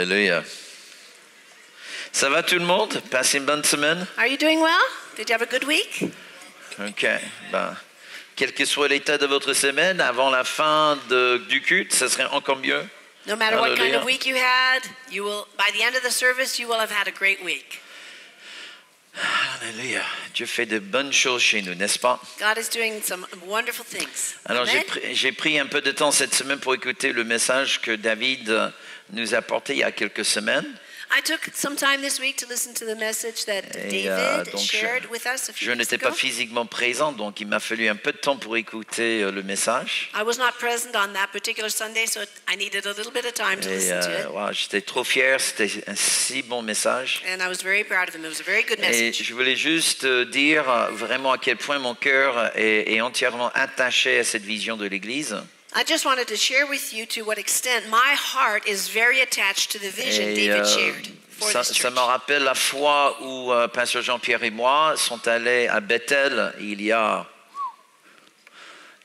Alléluia. Ça va tout le monde? Passez une bonne semaine? Are you doing well? Did you have a good week? OK. Ben, quel que soit l'état de votre semaine, avant la fin de- du culte, ce serait encore mieux. No matter what kind of week you had, you will by the end of the service you will have had a great week. Alléluia. Dieu fait de bonnes choses chez nous, n'est-ce pas? God is doing some wonderful things. Alors, j'ai pris, pris un peu de temps cette semaine pour écouter le message que David euh, nous a apporté il y a quelques semaines. I took some time this week to listen to the message that Et, David euh, donc, je- shared with us a few Je weeks n'étais pas physiquement présent, donc il m'a fallu un peu de temps pour écouter euh, le message. I was not present on that particular Sunday, so I needed a little bit of time to Et listen to it. voilà, j'étais trop fier, c'était un si bon message. And I was very proud of him. It was a very good Et je voulais juste euh, dire vraiment à quel point mon cœur est, est entièrement attaché à cette vision de l'Église. I just wanted to share with you to what extent my heart is very attached to the vision Et David euh, shared for ça, this ça church. me rappelle la fois où euh, Pasteur Jean-Pierre et moi sont allés à Bethel il y a,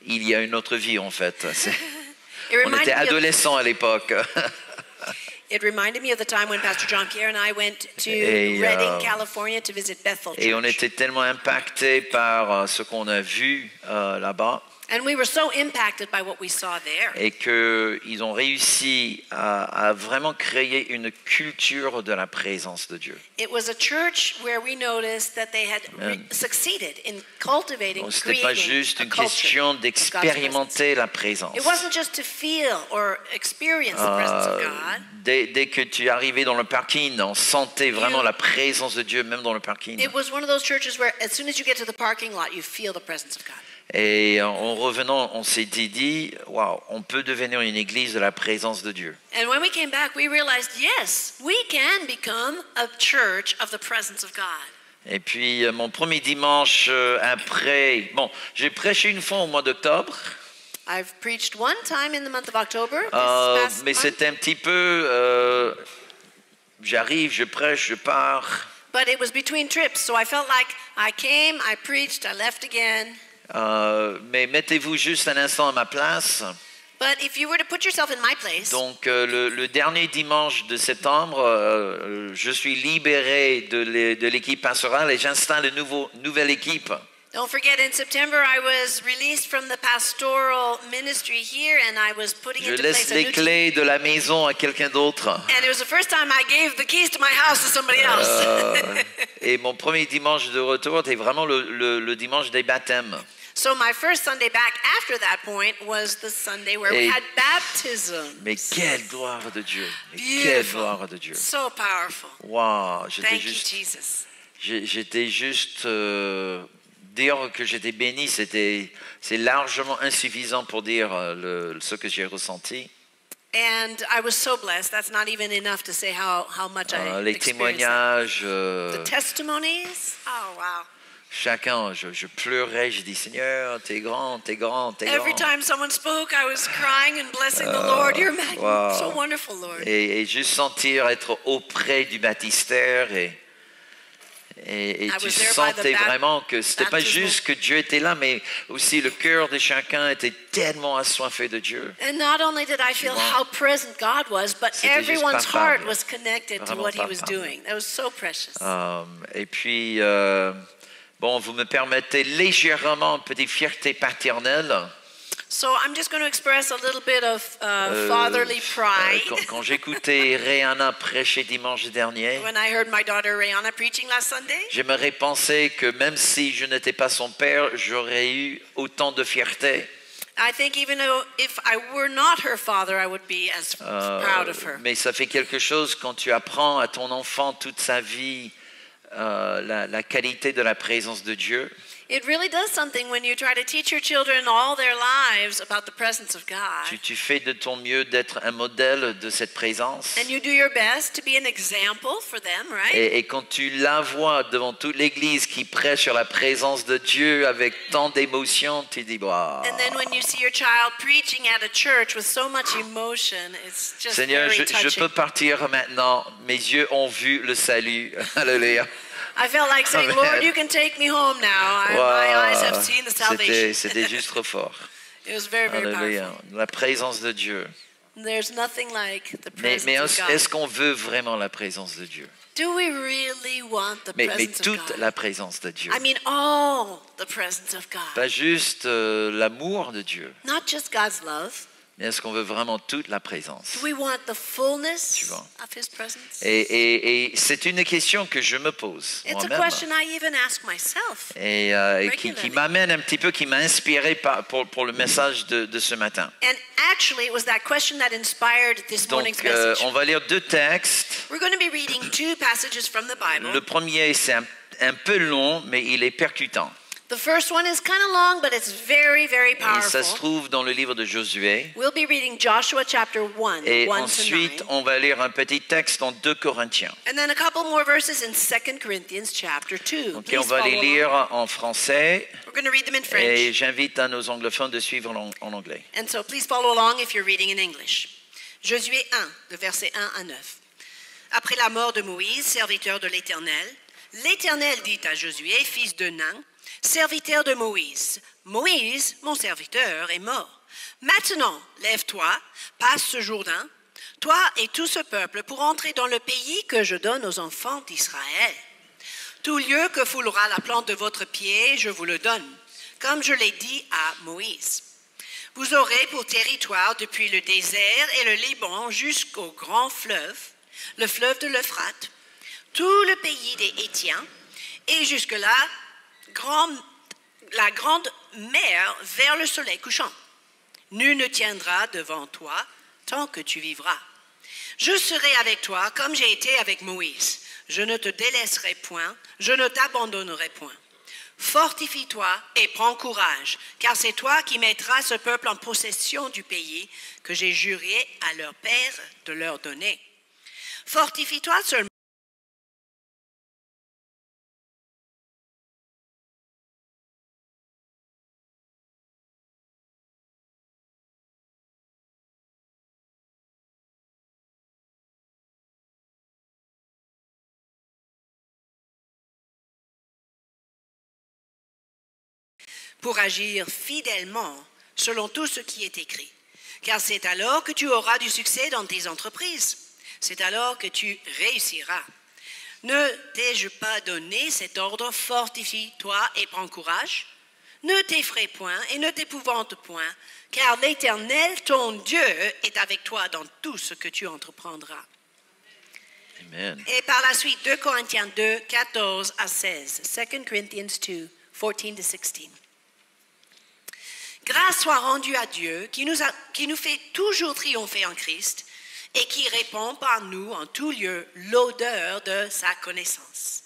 il y a une autre vie en fait. On était adolescents à l'époque. it reminded me of the time when Pastor John Pierre and I went to Et, euh, Redding, California to visit Bethel Et on était tellement impactés par ce qu'on a vu euh, là-bas And we were so impacted by what we saw there. et qu'ils ont réussi à, à vraiment créer une culture de la présence de Dieu. It was a church where we noticed that they had re- Amen. succeeded in cultivating, Donc, ce n'était pas juste une question d'expérimenter la présence. It wasn't just to feel or experience the presence of Euh, God. dès, dès que tu arrivais dans le parking, on sentait vraiment la présence de Dieu, même dans le parking. It was one of those churches where, as soon as you get to the parking lot, you feel the presence of God. Et en revenant, on s'est dit, waouh, on peut devenir une église de la présence de Dieu. And when we came back, we realized, yes, we can become a church of the presence of God. Et puis, euh, mon premier dimanche euh, après, bon, j'ai prêché une fois au mois d'octobre, I've preached one time in the month of October. This euh, past mais c'était un petit peu, euh, j'arrive, je prêche, je pars. but it was between trips, so I felt like I came, I preached, I left again. Euh, mais mettez-vous juste un instant à ma place. But if you were to put yourself in my place, Donc, euh, le, le dernier dimanche de septembre, euh, je suis libéré de l'é- de l'équipe pastorale et j'installe une nouvelle équipe. Don't forget in September I was released from the pastoral ministry here and I was putting Je into laisse place a les new team. clés de la maison à quelqu'un d'autre. And it was the first time I gave the keys to my house to somebody else. Euh, et mon premier dimanche de retour était vraiment le, le- le dimanche des baptêmes. So my first Sunday back after that point was the Sunday where Et- we had baptism. Mais quelle gloire de Dieu! Mais quelle gloire de Dieu! So powerful. Waouh! J'étais juste, j'étais juste euh, dire que j'étais béni. C'était, c'est largement insuffisant pour dire euh, le- ce que j'ai ressenti. And I was so blessed. That's not even enough to say how, how much Euh, I les témoignages, euh, The testimonies? Oh, wow. chacun, je, je pleurais, je dis Seigneur, t'es grand, t'es grand, t'es Every grand. time someone spoke, I was crying and blessing the Lord. You're wow. so wonderful, Lord. Et, et juste sentir être auprès du baptistère et, et, et tu sentais vraiment que c'était pas juste que Dieu était là, mais aussi le cœur de chacun était tellement assoiffé de Dieu. And not only did I feel how present God was, but everyone's heart was connected to what he was doing. That was so precious. Euh, et puis, euh, bon, vous me permettez légèrement une petite fierté paternelle. So I'm just going to express a little bit of uh, Euh, fatherly euh, pride. quand quand j'écoutais Rihanna prêcher dimanche dernier, When I heard my daughter Rihanna preaching last Sunday, j'aimerais penser que même si je n'étais pas son père, j'aurais eu autant de fierté. I think even though if I were not her father, I would be as Euh, proud of her. mais ça fait quelque chose quand tu apprends à ton enfant toute sa vie euh, la, la qualité de la présence de Dieu. It really does something when you try to teach your children all their lives about the presence of God. Tu, tu fais de ton mieux d'être un modèle de cette présence. And you do your best to be an example for them, right? Et, et quand tu la vois devant toute l'Église qui prêche sur la présence de Dieu avec tant d'émotion, tu dis, Waouh. And then when you see your child preaching at a church with so much emotion, it's just Seigneur, very je, peux partir maintenant. Mes yeux ont vu le salut. Alléluia. I felt like saying, Amen. Lord, you can take me home now. I, my eyes have seen the C'était, salvation. c'était juste trop fort. It was very, very Alléluia. powerful. La présence de Dieu. There's nothing like the Mais, presence mais of est-ce qu'on veut vraiment la présence de Dieu? Do we really want the mais, toute of God? la présence de Dieu. I mean, all the presence of God. Pas juste euh, l'amour de Dieu, Not just God's love. Est-ce qu'on veut vraiment toute la présence? Do we want the fullness Tu vois. of His presence? Et, et- et c'est une question que je me pose It's a moi-même. question I even ask myself. Et, euh, et qui, m'amène un petit peu, qui m'a inspiré par- pour, pour le message de, de ce matin. And actually, it was that question that inspired this morning's Donc, euh, message. on va lire deux textes. We're going to be reading two passages from the Bible. Le premier, c'est un, un peu long, mais il est percutant. The first one is kind of long, but it's very, very Et ça se powerful. trouve dans le livre de Josué. We'll be reading Joshua chapter 1, Et 1 to ensuite, 9. on va lire un petit texte dans 2 Corinthiens. And then a couple more verses in 2 Corinthians chapter 2. Ok, Please on va les lire along. en français We're going to read them in et French. j'invite à nos anglophones de suivre en, en anglais. And so please follow along if you're reading in English. Josué 1, de versets 1 à 9. Après la mort de Moïse, serviteur de l'Éternel, l'Éternel dit à Josué, fils de Nun, serviteur de Moïse, Moïse, mon serviteur, est mort. Maintenant, lève-toi, passe ce Jourdain, toi et tout ce peuple, pour entrer dans le pays que je donne aux enfants d'Israël. Tout lieu que foulera la plante de votre pied, je vous le donne, comme je l'ai dit à Moïse. Vous aurez pour territoire depuis le désert et le Liban jusqu'au grand fleuve, le fleuve de l'Euphrate, tout le pays des Hétiens, et jusque-là, la grande mer vers le soleil couchant. Nul ne tiendra devant toi tant que tu vivras. Je serai avec toi comme j'ai été avec Moïse. Je ne te délaisserai point, je ne t'abandonnerai point. Fortifie-toi et prends courage, car c'est toi qui mettras ce peuple en possession du pays que j'ai juré à leur père de leur donner. Fortifie-toi seulement. Pour agir fidèlement selon tout ce qui est écrit. Car c'est alors que tu auras du succès dans tes entreprises. C'est alors que tu réussiras. Ne t'ai-je pas donné cet ordre? Fortifie-toi et prends courage Ne t'effraie point et ne t'épouvante point, car l'Éternel, ton Dieu, est avec toi dans tout ce que tu entreprendras. Amen. Et par la suite, 2 Corinthiens 2, 14 à 16. 2 Corinthians 2, 14 to 16. Grâce soit rendue à Dieu qui nous, fait toujours triompher en Christ et qui répand par nous en tout lieu l'odeur de sa connaissance.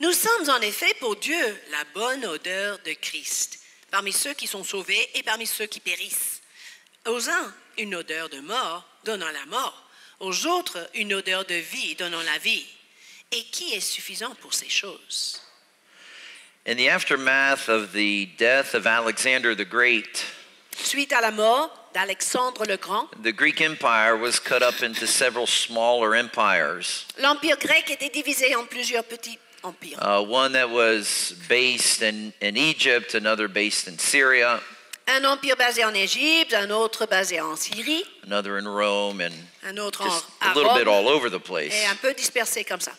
Nous sommes en effet pour Dieu la bonne odeur de Christ, parmi ceux qui sont sauvés et parmi ceux qui périssent. Aux uns, une odeur de mort donnant la mort, aux autres, une odeur de vie donnant la vie. Et qui est suffisant pour ces choses? In the aftermath of the death of Alexander the Great, Suite à la mort d'Alexandre le Grand, the Greek Empire was cut up into several smaller empires. l'Empire grec était divisé en plusieurs petits empires. Uh, one that was based in, in Egypt, another based in Syria, Un empire basé en Égypte, un autre basé en Syrie, another in Rome, and un autre en, just a little bit all over the place. et un peu dispersé comme ça.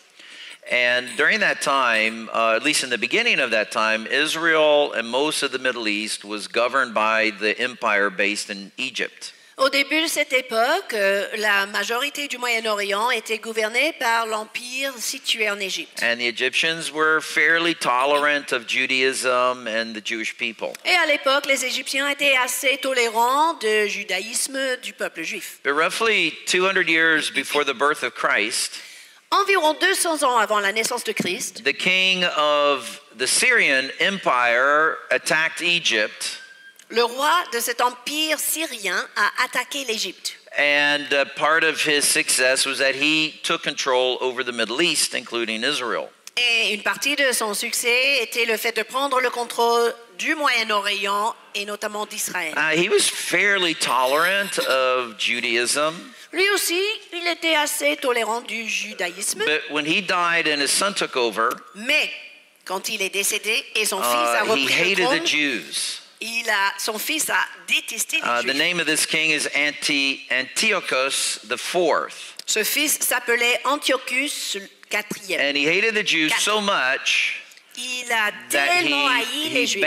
And during that time, uh, at least in the beginning of that time, Israel and most of the Middle East was governed by the empire based in Egypt. Au début de cette époque, euh, la majorité du Moyen-Orient était gouvernée par l'empire situé en Égypte. And the Egyptians were fairly tolerant of Judaism and the Jewish people. Et à l'époque, les Égyptiens étaient assez tolérants du judaïsme du peuple juif. But roughly 200 years before the birth of Christ, Environ 200 ans avant la naissance de Christ, the king of the Syrian Empire attacked Egypt. le roi de cet empire syrien a attaqué l'Égypte. And uh, part of his success was that he took control over the Middle East, including Israel. Et une partie de son succès était le fait de prendre le contrôle du Moyen-Orient et notamment d'Israël. Uh, he was fairly tolerant of Judaism, Lui aussi, il était assez tolérant du judaïsme, but when he died and his son took over, mais quand il est décédé et son fils a uh, he repris le hated trône, the Jews. il a, son fils a détesté les Uh, the Juifs. name of this king is Anti, Antiochus the fourth, Ce fils s'appelait Antiochus IV. and he hated the Jews so much Il a that tellement haï les Juifs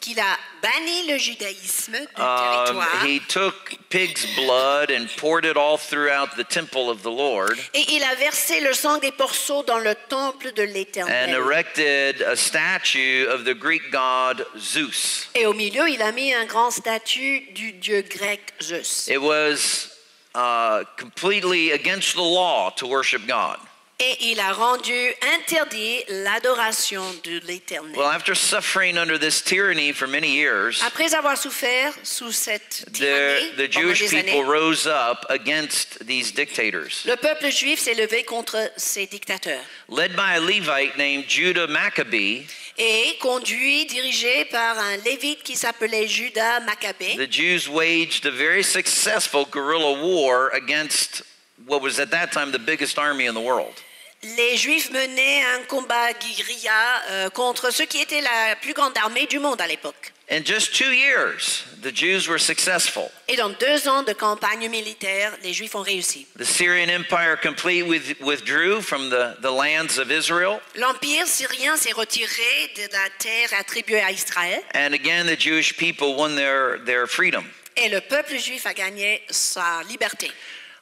qu'il a banni le judaïsme du Um, territoire. he took pig's blood and poured it all throughout the temple of the Lord, Et il a versé le sang des porceaux dans le temple de and l'Éternel. erected a statue of the Greek god Zeus. Et au milieu, il a mis un grand statue du dieu grec Zeus. It was uh, completely against the law to worship God. Et il a rendu interdit l'adoration de l'Éternel. Well, after suffering under this tyranny for many years, Après avoir souffert sous cette the, tyrannie the pendant Jewish people années, rose up against these dictators, le peuple juif s'est levé contre ces dictateurs. led by a Levite named Judah Maccabee. Et conduit, dirigé par un lévite qui s'appelait Judas Maccabée, The Jews waged a very successful guerrilla war against what was at that time the biggest army in the world. Les Juifs menaient un combat guérilla euh, contre ce qui était la plus grande armée du monde à l'époque. In just two years, the Jews were successful. Et dans deux ans de campagne militaire, les Juifs ont réussi. The Syrian Empire complete with, withdrew from the, the lands of Israel. L'empire syrien s'est retiré de la terre attribuée à Israël And again, the Jewish people won their, their freedom. et le peuple juif a gagné sa liberté.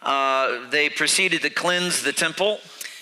Uh, they proceeded to cleanse the temple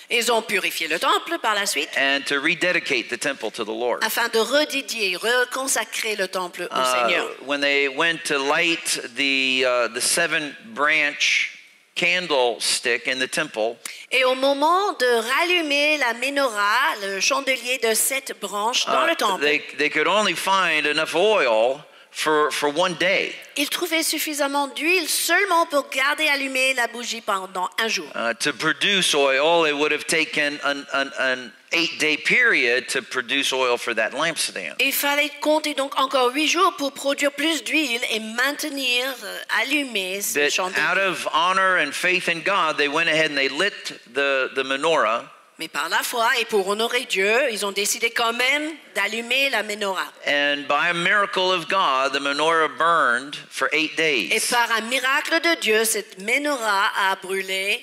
Ils ont purifié le temple par la suite and to rededicate the temple to the Lord. afin de redédier, reconsacrer le temple au Uh, Seigneur. when they went to light the, uh, the seven branch candlestick in the temple, Et au moment de rallumer la menorah, le chandelier de sept branches dans uh, le temple, they, they could only find enough oil for, for one day. ils trouvaient suffisamment d'huile seulement pour garder allumée la bougie pendant un jour. Uh, to produce oil, it would have taken an, an, an eight day period to produce oil for that lampstand. Il fallait compter donc encore huit jours pour produire plus d'huile et maintenir euh, allumé ce chandelier. out of honor and faith in God, they went ahead and they lit the, the menorah. Mais par la foi et pour honorer Dieu, ils ont décidé quand même d'allumer la menorah. And by a miracle of God, the menorah burned for eight Et days. par un miracle de Dieu, cette menorah a brûlé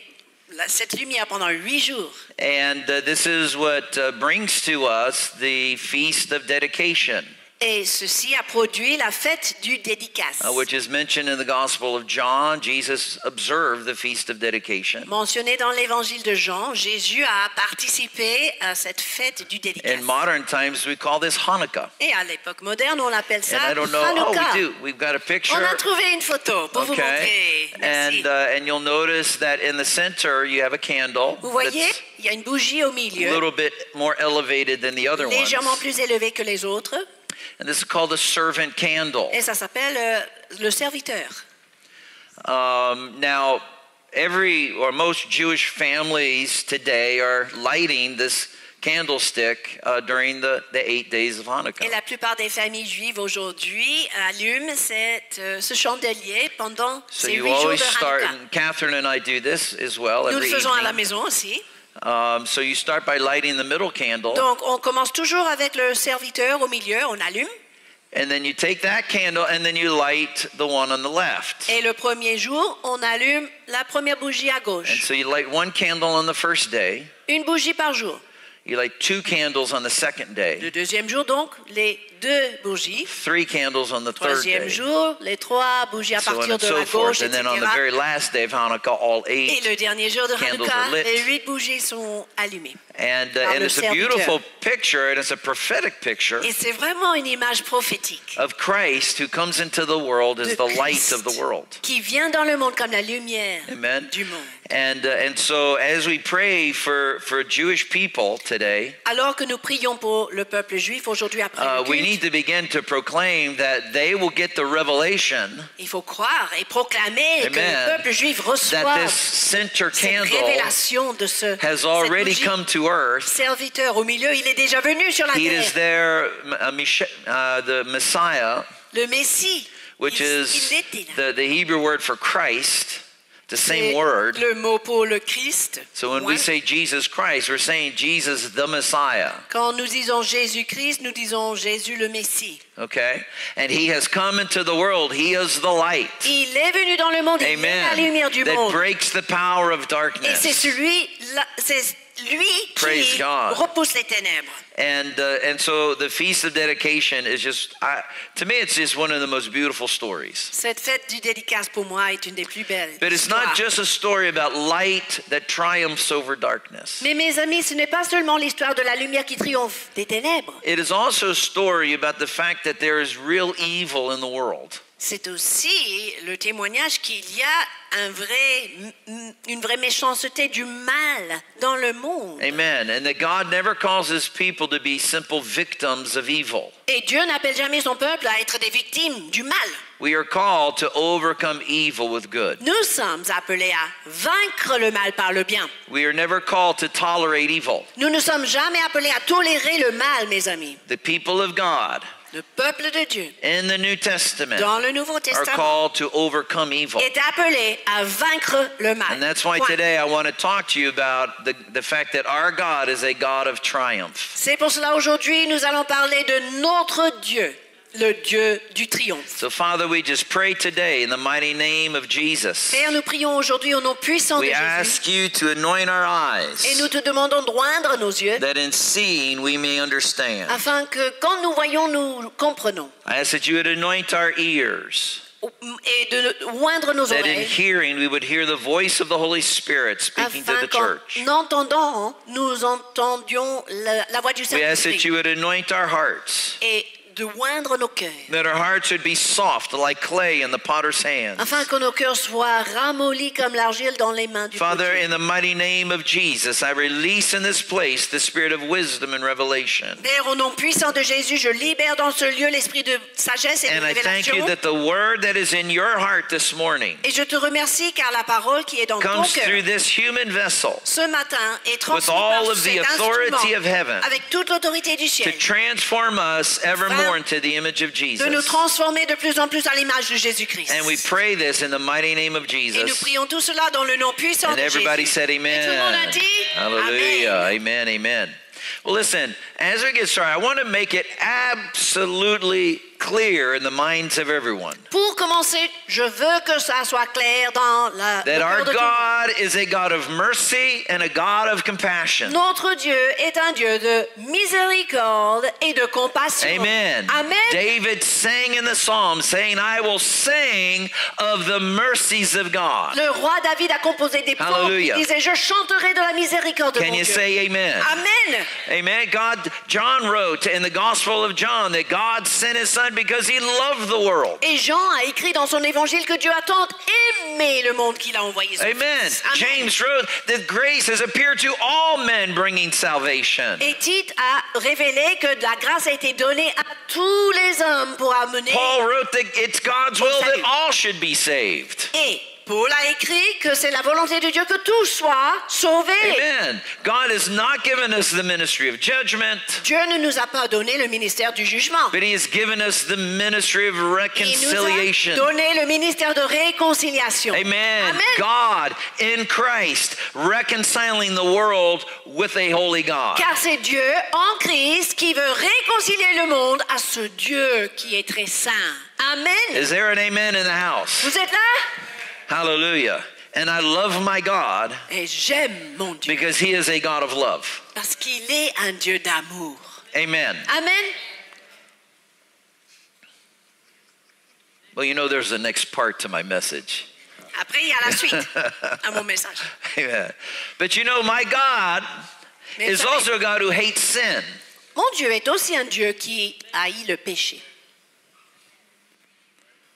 cette lumière pendant huit jours. And uh, this is what uh, brings to us the Feast of Dedication, Et ceci a produit la fête du dédicace. uh, which is mentioned in the Gospel of John. Jesus observed the Feast of Dedication. Mentionné dans l'évangile de Jean, Jésus a participé à cette fête du dédicace. In modern times, we call this Hanukkah. Et à l'époque moderne, on appelle ça And I don't know. Oh, Hanouka. we do. We've got a picture. On a trouvé une photo pour vous Okay. montrer. Merci. And uh, and you'll notice that in the center you have a candle vous voyez, il y a une bougie au a milieu, little bit more elevated than the other légèrement ones. plus élevée que les autres, And this is called a servant candle. et ça s'appelle euh, le serviteur. Um, now, every or most Jewish families today are lighting this candlestick uh, during the, the eight days of Hanukkah. Et Hanukkah. la plupart des familles juives aujourd'hui allument cette, euh, ce chandelier pendant So ces huit jours always de start, Hanouka. and Catherine and I do this as well Nous le every faisons à la maison aussi. Um, so you start by lighting the middle candle, Donc, on commence toujours avec le serviteur au milieu, on allume. and then you take that candle and then you light the one on the left. Et le premier jour, on allume la première bougie à And gauche. so you light one candle on the first day, Une bougie par jour. you light two candles on the second day, Le deuxième jour, donc, les deux bougies. three candles on the third Troisième day. jour, les trois bougies à So partir and de so la forth. gauche, And then on the etc. very last day of Hanukkah, all Et eight. le dernier jour de lit. les huit bougies sont allumées. And, uh, and it's a serviteur. beautiful picture, and it's a prophetic picture Et c'est vraiment une image prophétique of Christ who comes into the world as de the light Christ of the world. qui vient dans le monde comme la lumière Amen. du monde. And, uh, and so as we pray for, for Jewish people today, Alors que nous prions pour le peuple juif aujourd'hui après uh, le culte, need to begin to proclaim that they will get the revelation il faut croire et proclamer que Amen. le peuple juif that this center cette candle révélation de ce has already come to earth. serviteur au milieu, il est déjà venu sur la He terre. is there, uh, uh, the Messiah, Le Messie, which il, is il the, the Hebrew word for Christ. The same word. le mot pour le Christ. So when Ouais. we say Jesus Christ, we're saying Jesus the Messiah. Quand nous disons Jésus-Christ, nous disons Jésus le Messie. Okay? And he has come into the world. He is the light. Il est venu dans le monde, il est la lumière Amen. du That monde. breaks the power of Et c'est darkness. celui, c'est lui Praise qui God. repousse les ténèbres. And uh, and so the feast of dedication is just I, to me it's just one of the most beautiful stories. Cette fête du dédicace pour moi est une des plus belles. But it's not just a story about light that triumphs over darkness. Mais mes amis, ce n'est pas seulement l'histoire de la lumière qui triomphe des ténèbres. It is also a story about the fact that there is real evil in the world. C'est aussi le témoignage qu'il y a un vrai, une vraie méchanceté du mal dans le monde. Amen. And that God never calls his people to be simple victims of evil. Et Dieu n'appelle jamais son peuple à être des victimes du mal. We are called to overcome evil with good. Nous sommes appelés à vaincre le mal par le bien. We are never called to tolerate evil. Nous ne sommes jamais appelés à tolérer le mal, mes amis. The people of God Le peuple de Dieu, in the New Testament dans le Nouveau are Testament, called to overcome evil. est appelé à vaincre le mal. And that's why Point. today I want to talk to you about the, the fact that our God is a God of triumph. C'est pour cela aujourd'hui nous allons parler de notre Dieu, le Dieu du triomphe. So, Father, we just pray today in the mighty name of Jesus. Père, nous prions aujourd'hui au nom puissant de We Jésus ask you to anoint our et eyes nous te demandons de nos yeux that in seeing we may understand. afin que quand nous voyons, nous comprenons I ask that you would anoint our ears, et de roindre nos that in oreilles hearing we would hear the voice of the Holy Spirit speaking to afin the church. qu'en entendant, nous entendions la, la voix du We ask that Saint-Esprit you would anoint our hearts, et de nos cœurs that our hearts would be soft like clay in the potter's hands. afin que nos cœurs soient ramollis comme l'argile dans les mains du Father, potier. in the mighty name of Jesus, I release in this place the spirit of wisdom and revelation. Père, au nom puissant de Jésus, je libère dans ce lieu l'esprit de sagesse et de And I thank révélation. you that the word that is in your heart this morning Et je te remercie car la parole qui est dans ton cœur through this human vessel ce matin est transmise all par of the authority of heaven avec toute l'autorité du to ciel transform us evermore into the image of de nous Jesus. transformer de plus en plus à l'image de Jésus-Christ. And we pray this in the mighty name of Et nous Jesus. prions tout cela dans le nom puissant And de everybody Jésus. said Et tout le monde a amen. dit Hallelujah. Amen. Amen. Well, listen, as we get started, I want to make it absolutely clear in the minds of everyone Pour commencer, je veux que ça soit clair dans la, that our. God is a God of mercy and a God of compassion. Notre Dieu est un Dieu de miséricorde et de compassion. Amen. Amen. David sang in the psalm saying, I will sing of the mercies of God. Le roi David a composé des psaumes qui Hallelujah. disaient Je chanterai de la miséricorde de Can mon you Dieu. say amen? Amen. Amen. God, John wrote in the Gospel of John that God sent his son because he loved the world. Et Jean a écrit dans son évangile que Dieu a tant aimé le monde qu'il a envoyé son Amen. Fils. Amen. James wrote that grace has appeared to all men bringing salvation. Et Tite a révélé que la grâce a été donnée à tous les hommes pour amener. Paul wrote that it's God's will that all should be saved. Et Paul a écrit que c'est la volonté de Dieu que tous soient sauvés. Amen. God has not given us the ministry of judgment, Dieu ne nous a pas donné le ministère du jugement. but he has given us the ministry of Il nous a reconciliation. donné le ministère de réconciliation. Amen. Amen. God in Christ reconciling the world with a holy God. Car c'est Dieu en Christ qui veut réconcilier le monde à ce Dieu qui est très saint. Amen. Is there an amen in the house? Vous êtes là? Hallelujah. And I love my God Et j'aime mon Dieu because he is a God of love. parce qu'il est un Dieu d'amour. Amen. Amen. Well, you know, there's the next part to my message. Après, il y a la suite à mon message. Amen. But you know, my God Mais is savez, also a God who hates sin. mon Dieu est aussi un Dieu qui haït le péché.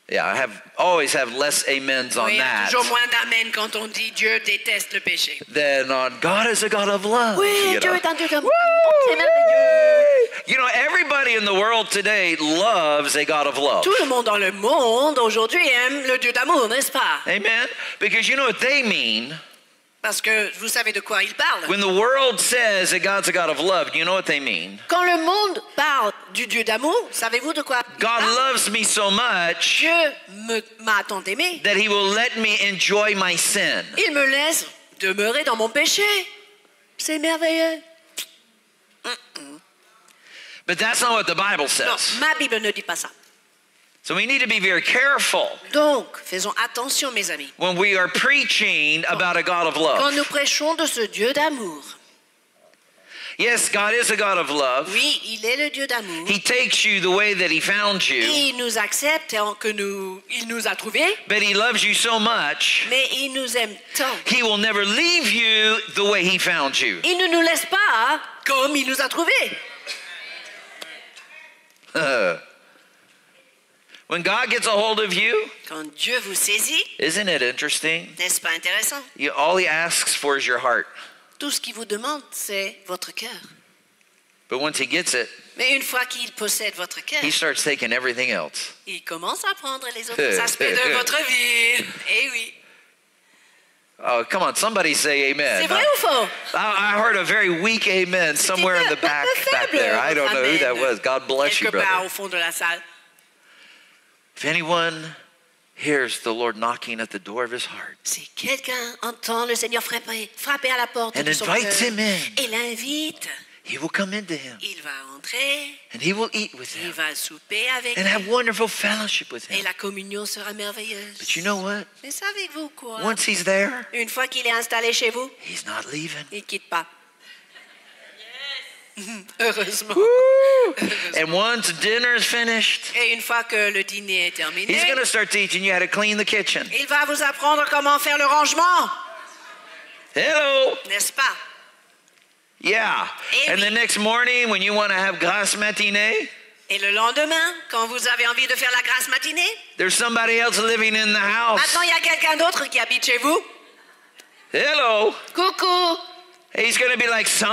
Yeah, I have always have less amens on Oui, il y a that toujours moins d'amen quand on dit Dieu déteste le péché. than on God is a God of love. Oui, you Dieu know. est un Dieu c'est merveilleux. You know, everybody in the world today loves a God of love. Tout le monde dans le monde aujourd'hui aime le Dieu d'amour, n'est-ce pas Amen. Because you know what they mean? Parce que vous savez de quoi il parle. When the world says that God's a God of love, do you know what they mean? Quand le monde parle du Dieu d'amour, savez-vous de quoi? Il God parle? loves me so much Dieu m'a tant aimé. that he will let me enjoy my sin. Il me laisse demeurer dans mon péché. C'est merveilleux. But that's not what the Bible Non, says. ma Bible ne dit pas ça. So we need to be very careful Donc, faisons attention, mes amis. when we are preaching about a God of Quand love. nous prêchons de ce Dieu d'amour, Yes, God is a God of love. oui, il est le Dieu d'amour. He takes you the way that he found Et you, il nous accepte et que nous, il nous a trouvés, but he loves you so much, mais il nous aime tant. he will never leave you the way he found you. Il ne nous laisse pas comme il nous a trouvés. When God gets a hold of you, Quand Dieu vous saisit, isn't it interesting? n'est-ce pas intéressant You, all he asks for is your heart. Tout ce qu'il vous demande, c'est votre cœur. But once he gets it, Mais une fois qu'il possède votre cœur, he starts taking everything else. il commence à prendre les autres aspects de votre vie. Eh oui. Oh, come on, somebody say amen. C'est vrai ou faux I, I heard a very weak amen somewhere in the back back there. I don't know who that was. God bless you, brother. au fond de la salle. If anyone hears the Lord knocking at the door of his heart Si quelqu'un entend le Seigneur frapper, frapper à la porte and de son invites cœur him in, et l'invite, he will come into him il va entrer, and he will eat with il him va souper avec and lui have wonderful fellowship with et him. la communion sera merveilleuse. But you know what? Mais savez-vous quoi Once he's there, Une fois qu'il est installé chez vous, he's not leaving. il quitte pas. Heureusement. And once dinner is finished, Et une fois que le dîner est terminé, he's going to start teaching you how to clean the kitchen. il va vous apprendre comment faire le rangement, Hello. n'est-ce pas? Yeah. Eh And oui. the next morning, when you want to have glace matinee, Et le lendemain, quand vous avez envie de faire la grasse matinée, there's somebody else living in the house. maintenant il y a quelqu'un d'autre qui habite chez vous. Hello. Coucou, He's going to be like, son,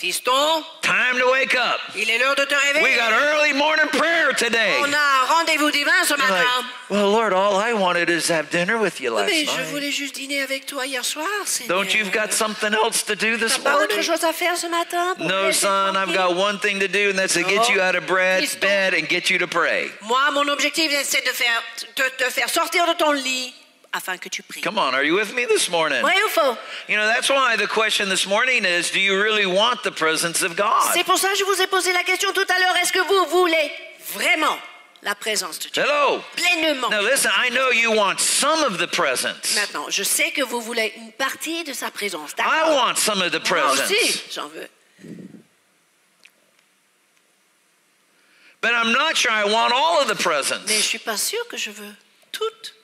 fiston, time to wake up. il est l'heure de te We got early morning prayer today. On a rendez-vous divin ce You're like, well, Lord, all I wanted is to have dinner with you last Mais je night. voulais juste dîner avec toi hier soir, Seigneur. Don't you've got something else to do this pas autre morning? chose à faire ce matin No, son, I've got one thing to do, and that's to get you out of bread, bed and get you to pray. Moi, mon objectif, c'est de faire, te faire sortir de ton lit afin que tu pries. Come on, are you with me this morning? Vrai ou faux You know, that's why the question this morning is do you really want the presence of God? C'est pour ça que je vous ai posé la question tout à l'heure. Est-ce que vous voulez vraiment la présence de Dieu? Hello. Pleinement. Now, listen, I know you want some of the presence. Maintenant, je sais que vous voulez une partie de sa présence. I want some of the Moi aussi, presence. j'en veux. But I'm not sure I want all of the Mais je presence. suis pas sûre que je veux toute.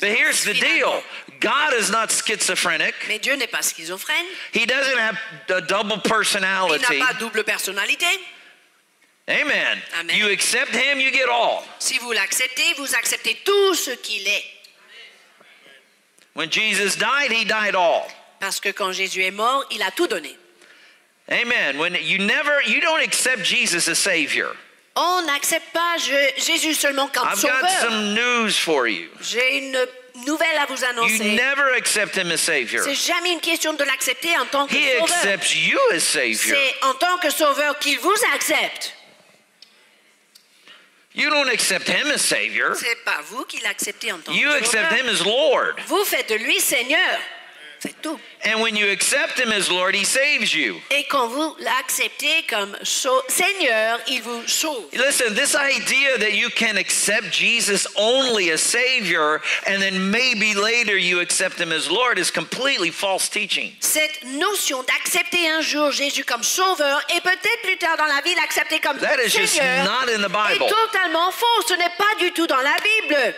But here's the deal God is not schizophrenic, Mais Dieu n'est pas schizophrène. He doesn't have a double Il personality. n'a pas double personnalité. Amen. Amen. You accept Him, you get all. Si vous l'acceptez, vous acceptez tout ce qu'il est. When Jesus died, He died all. Parce que quand Jésus est mort, il a tout donné. Amen. When you never, you don't accept Jesus as Savior. On n'accepte pas Jésus seulement comme I've got sauveur. some news for you. J'ai une nouvelle à vous You annoncer. never accept Him as Savior. C'est jamais une question de l'accepter en tant que He sauveur. accepts you as Savior. C'est en tant que sauveur qu'il vous accepte. You don't accept Him as Savior. C'est pas vous qui l'acceptez en tant You que accept sauveur. Him as Lord. Vous faites de lui Seigneur. C'est tout. And when you accept Him as Lord, He saves you. Et quand vous l'acceptez comme Seigneur, il vous sauve. Listen, this idea that you can accept Jesus only as Savior and then maybe later you accept Him as Lord is completely false teaching. Cette notion d'accepter un jour Jésus comme sauveur et peut-être plus tard dans la vie l'accepter comme That is just Seigneur not in the est Bible. totalement faux. Ce n'est pas du tout dans la Bible.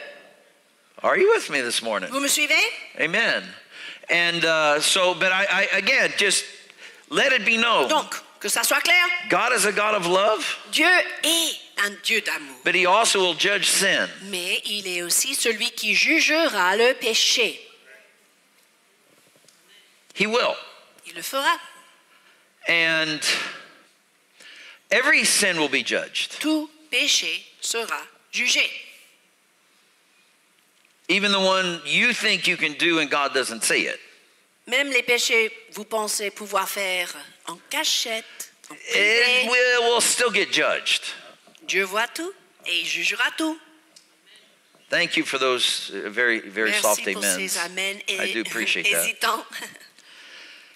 Are you with me this morning? Vous me suivez? Amen. And uh, so, but I, I, again, just let it be known Donc, que ça soit clair, God is a God of love, Dieu est un Dieu d'amour. but He also will judge sin. Mais il est aussi celui qui jugera le péché. He will. Il le fera. And every sin will be judged, Tout péché sera jugé. Even the one you think you can do and God doesn't see it. Même les péchés, vous pensez pouvoir faire en cachette, en it will, will still get judged. Dieu voit tout et il jugera tout. Thank you for those uh, very, very soft Merci pour amens. ces amens I do appreciate that. hésitants.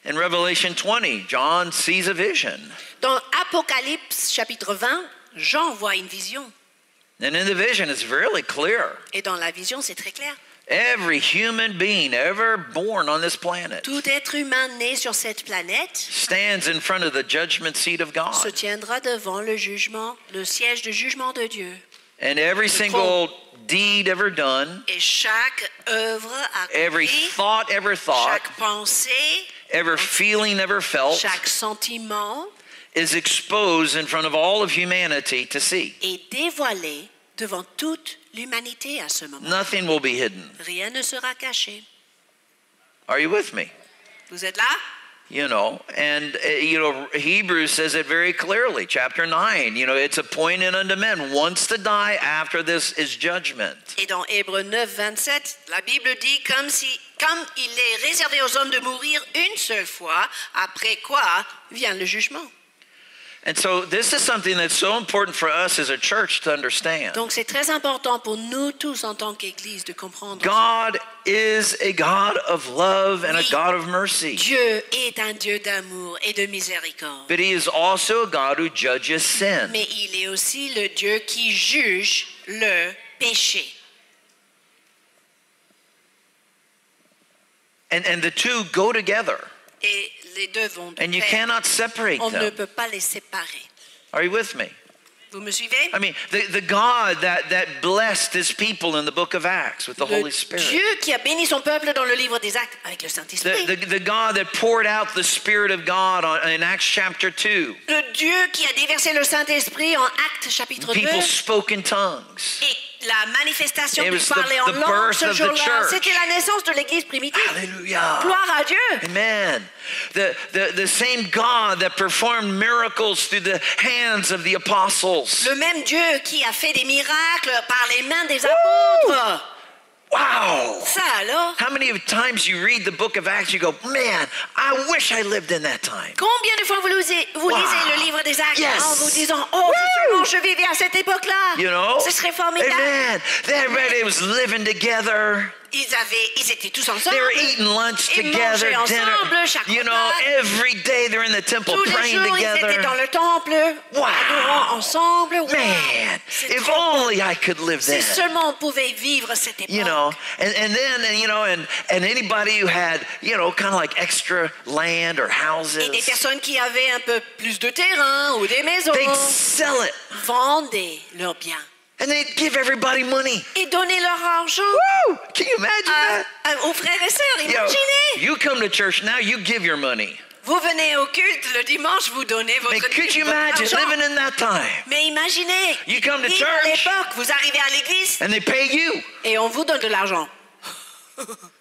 In Revelation 20, John sees a vision. Dans Apocalypse chapitre 20, Jean voit une vision. And in the vision, it's really clear. Et dans la vision, c'est très clair. Every human being ever born on this planet Tout être humain né sur cette planète stands in front of the judgment seat of se God. tiendra devant le jugement, le siège de jugement de Dieu. And every single deed ever done, Et chaque œuvre every thought ever thought, chaque pensée, every feeling ever felt chaque sentiment is exposed in front of all of humanity to see. est dévoilé devant toute l'humanité à ce moment. Nothing will be hidden. Rien ne sera caché. Are you with me? Vous êtes là? You know, and uh, you know, Hebrews says it very clearly, chapter 9. You know, it's appointed unto men once to die, after this is judgment. Et dans Hébreux 9, 27, la Bible dit comme si, comme il est réservé aux hommes de mourir une seule fois, après quoi vient le jugement. And so, this is something that's so important for us as a church to understand. Donc c'est très important pour nous tous en tant qu'Église de comprendre. God is a God of love and a God of mercy. Dieu est un Dieu d'amour et de miséricorde. But He is also a God who judges sin. Mais il est aussi le Dieu qui juge le péché. And, and the two go together, Et les deux vont de and you pair. cannot separate On ne them. peut pas les séparer. Are you with me? Vous me suivez I mean, the, the God that, that blessed His people in the book of Acts with the Le Holy Spirit. Dieu qui a béni son peuple dans le livre des Actes avec le The, Saint-Esprit. the, the God that poured out the Spirit of God on, in Acts chapter 2. Le Dieu qui a déversé le Saint-Esprit en Actes chapitre 2. People spoke in tongues. Et la manifestation du parler en langue ce jour-là, c'était la naissance de l'Église primitive. Hallelujah. Gloire à Dieu. Amen. The, the, the same God that performed miracles through the hands of the apostles. Le même Dieu qui a fait des miracles par les mains des apôtres. Wow. How many times you read the book of Acts, you go, man, I wish I lived in that time. Combien de fois vous lisez, vous Wow. lisez le livre des Actes Yes. en vous disant Oh, si seulement je vivais à cette époque-là You know? Ce serait formidable. Amen. Everybody was living together. Ils, avaient, ils étaient tous ensemble. They were eating lunch Ils together, mangeaient dinner. ensemble chaque You know, every day they're in the temple Tous les praying jours, ils étaient dans together. le temple, Wow. adorant ensemble. Wow. Man, if très- only I could live Si there. seulement on pouvait vivre cette époque. You know, and, and then, and, you know, and, and anybody who had, you know, kind of like extra land or houses, Et des personnes qui avaient un peu plus de terrain ou des maisons they'd sell it vendaient leurs biens and they'd give everybody money. et donnaient leur argent Woo! Can you imagine à- that? à- aux frères et sœurs. Imaginez, you come to church now, you give your money. vous venez au culte le dimanche, vous donnez votre, mean, could you imagine argent. living in that time? Mais imaginez, You come to vivre à church. l'époque, vous arrivez à l'église And they pay you. et on vous donne de l'argent.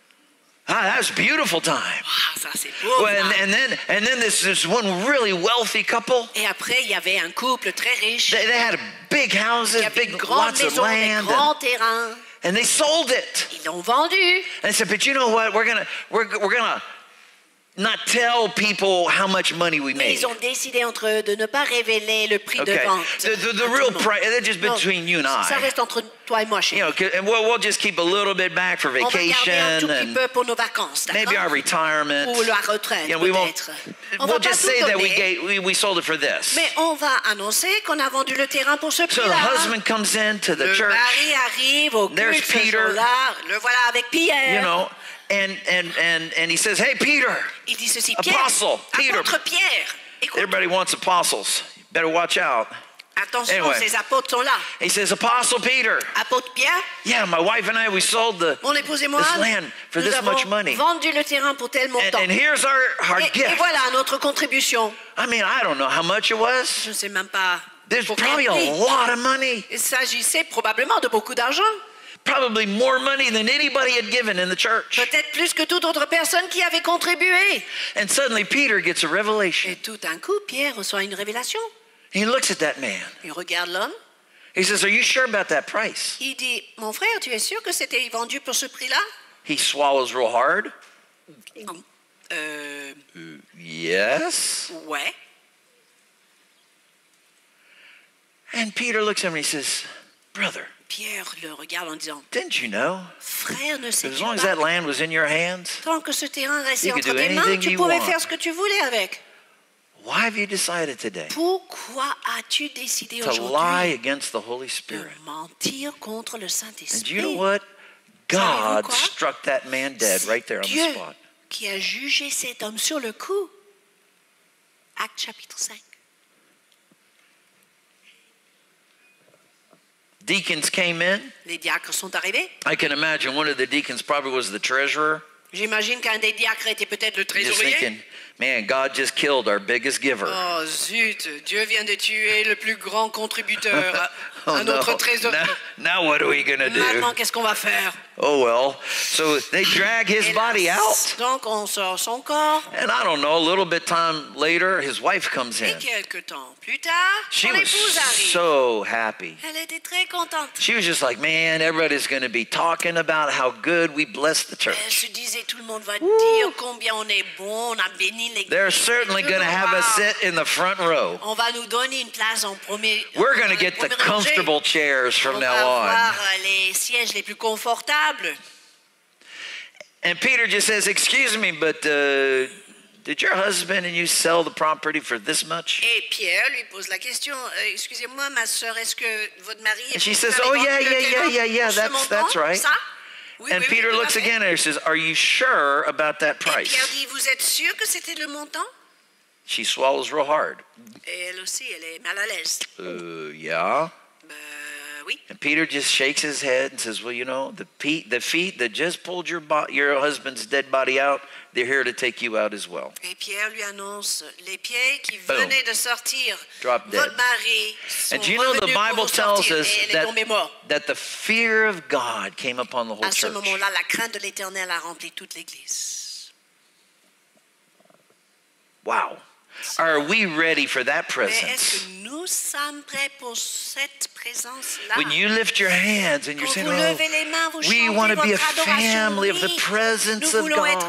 Ah, that was a beautiful time. Ah, ça beau. Well, and, and then and then this this one really wealthy couple. Et après, il y avait un couple très riche They, they had big houses, big lots of maison, des land, and, and they sold it. Ils l'ont vendu. And they said, but you know what? We're gonna we're we're gonna not tell people how much money we made. ils ont décidé entre eux de ne pas révéler le prix de Okay. vente. The, the, the real le price, they're just Non, between you and Ça I. reste entre toi et moi, chérie. You know, and we'll, we'll just keep a little bit back for On va garder un vacation tout petit peu pour nos vacances, maybe our retirement. Ou la retraite, You know, we peut-être. On we'll va pas just say that we, gave, we, we sold it for this. Mais on va annoncer qu'on a vendu le terrain pour ce So the prix-là. husband comes into the Le church, mari arrive au There's culte Peter. Le voilà avec Pierre. you know, and, and, and, and he says, hey, Peter, Il dit ceci, Pierre, Apostle, Peter. apôtre Pierre, écoute, everybody wants apostles. Better watch out. attention, Anyway. ces apôtres sont là. He says, Apostle Peter, Apôtre Pierre, yeah, my wife and I, we sold the, mon épouse et moi, this land for nous this avons much money. vendu le terrain pour tel And, montant. and here's our, our et, et gift. voilà notre contribution. I mean, I don't know how much it was. Je ne sais même pas. There's pour quel probably a prix. lot of money. Il s'agissait probablement de beaucoup d'argent. Probably more money than anybody had given in the church. Peut-être plus que toute autre personne qui avait contribué. And suddenly Peter gets a revelation. Et tout d'un coup, Pierre reçoit une révélation. He looks at that man. Il regarde l'homme. He says, Are you sure about that price? Il dit, mon frère, tu es sûr que c'était vendu pour ce prix-là He swallows real hard. Euh, Yes. ouais. And Peter looks at him and he says, Brother, Pierre le regarde en disant, didn't you know? frère, ne As sais-tu long as pas? that land was in your hands, Tant que ce terrain restait You could entre do tes mains, anything tu you pouvais want. faire ce que tu voulais avec. why have you decided today Pourquoi as-tu décidé to lie aujourd'hui against the Holy de Spirit? mentir contre le And Saint-Esprit you know what? God quoi? struck that man dead C'est right there on the Dieu spot. qui a jugé cet homme sur le coup. Acte chapitre 5. Deacons came in. Les diacres sont arrivés. I can imagine one of the deacons probably was the treasurer. J'imagine qu'un des diacres était peut-être le Just trésorier. thinking, man, God just killed our biggest giver. Oh zut, Dieu vient de tuer le plus grand contributeur à, Oh, à no. notre trésor. Now, now what are we going to do? Maintenant, qu'est-ce qu'on va faire Oh, well. So they drag his body out. Donc, on sort son corps. And I don't know, a little bit time later, his wife comes Et in. temps plus tard, She was so happy. Elle était très contente. She was just like, man, everybody's going to be talking about how good we bless the Elle church. se disait, tout le monde va dire combien on est bon, on a béni l'église. They're certainly going to have us sit in the front row. On va nous donner une place en premier. We're going to get the comfortable chairs from On now va on. avoir euh, les sièges les plus confortables. And Peter just says, excuse me, but uh, did your husband and you sell the property for this much? Et Pierre lui pose la question euh, Excusez-moi, ma sœur, est-ce que votre mari est And she says, "Oh, yeah, yeah, yeah, yeah, yeah, that's- that's right." Ça Oui, And oui, oui, Peter à looks again at her and says, Are you sure about that Et Pierre price? dit Vous êtes sûr que c'était le montant She swallows real hard. Et elle aussi, elle est mal à l'aise. Uh, yeah. Oui. And Peter just shakes his head and says, Well, you know, the, pe- the feet that just pulled your, bo- your husband's dead body out, they're here to take you out as well. Et Pierre lui annonce Les pieds qui Boom. venaient de sortir, Drop dead. votre mari, sont And do you know the Bible tells us that, the fear of God came upon the whole À ce church? moment-là, la crainte de l'Éternel a rempli toute l'Église. Wow. Are we ready for that presence? When you lift your hands and you're saying, oh, we want to be a family of the presence of God.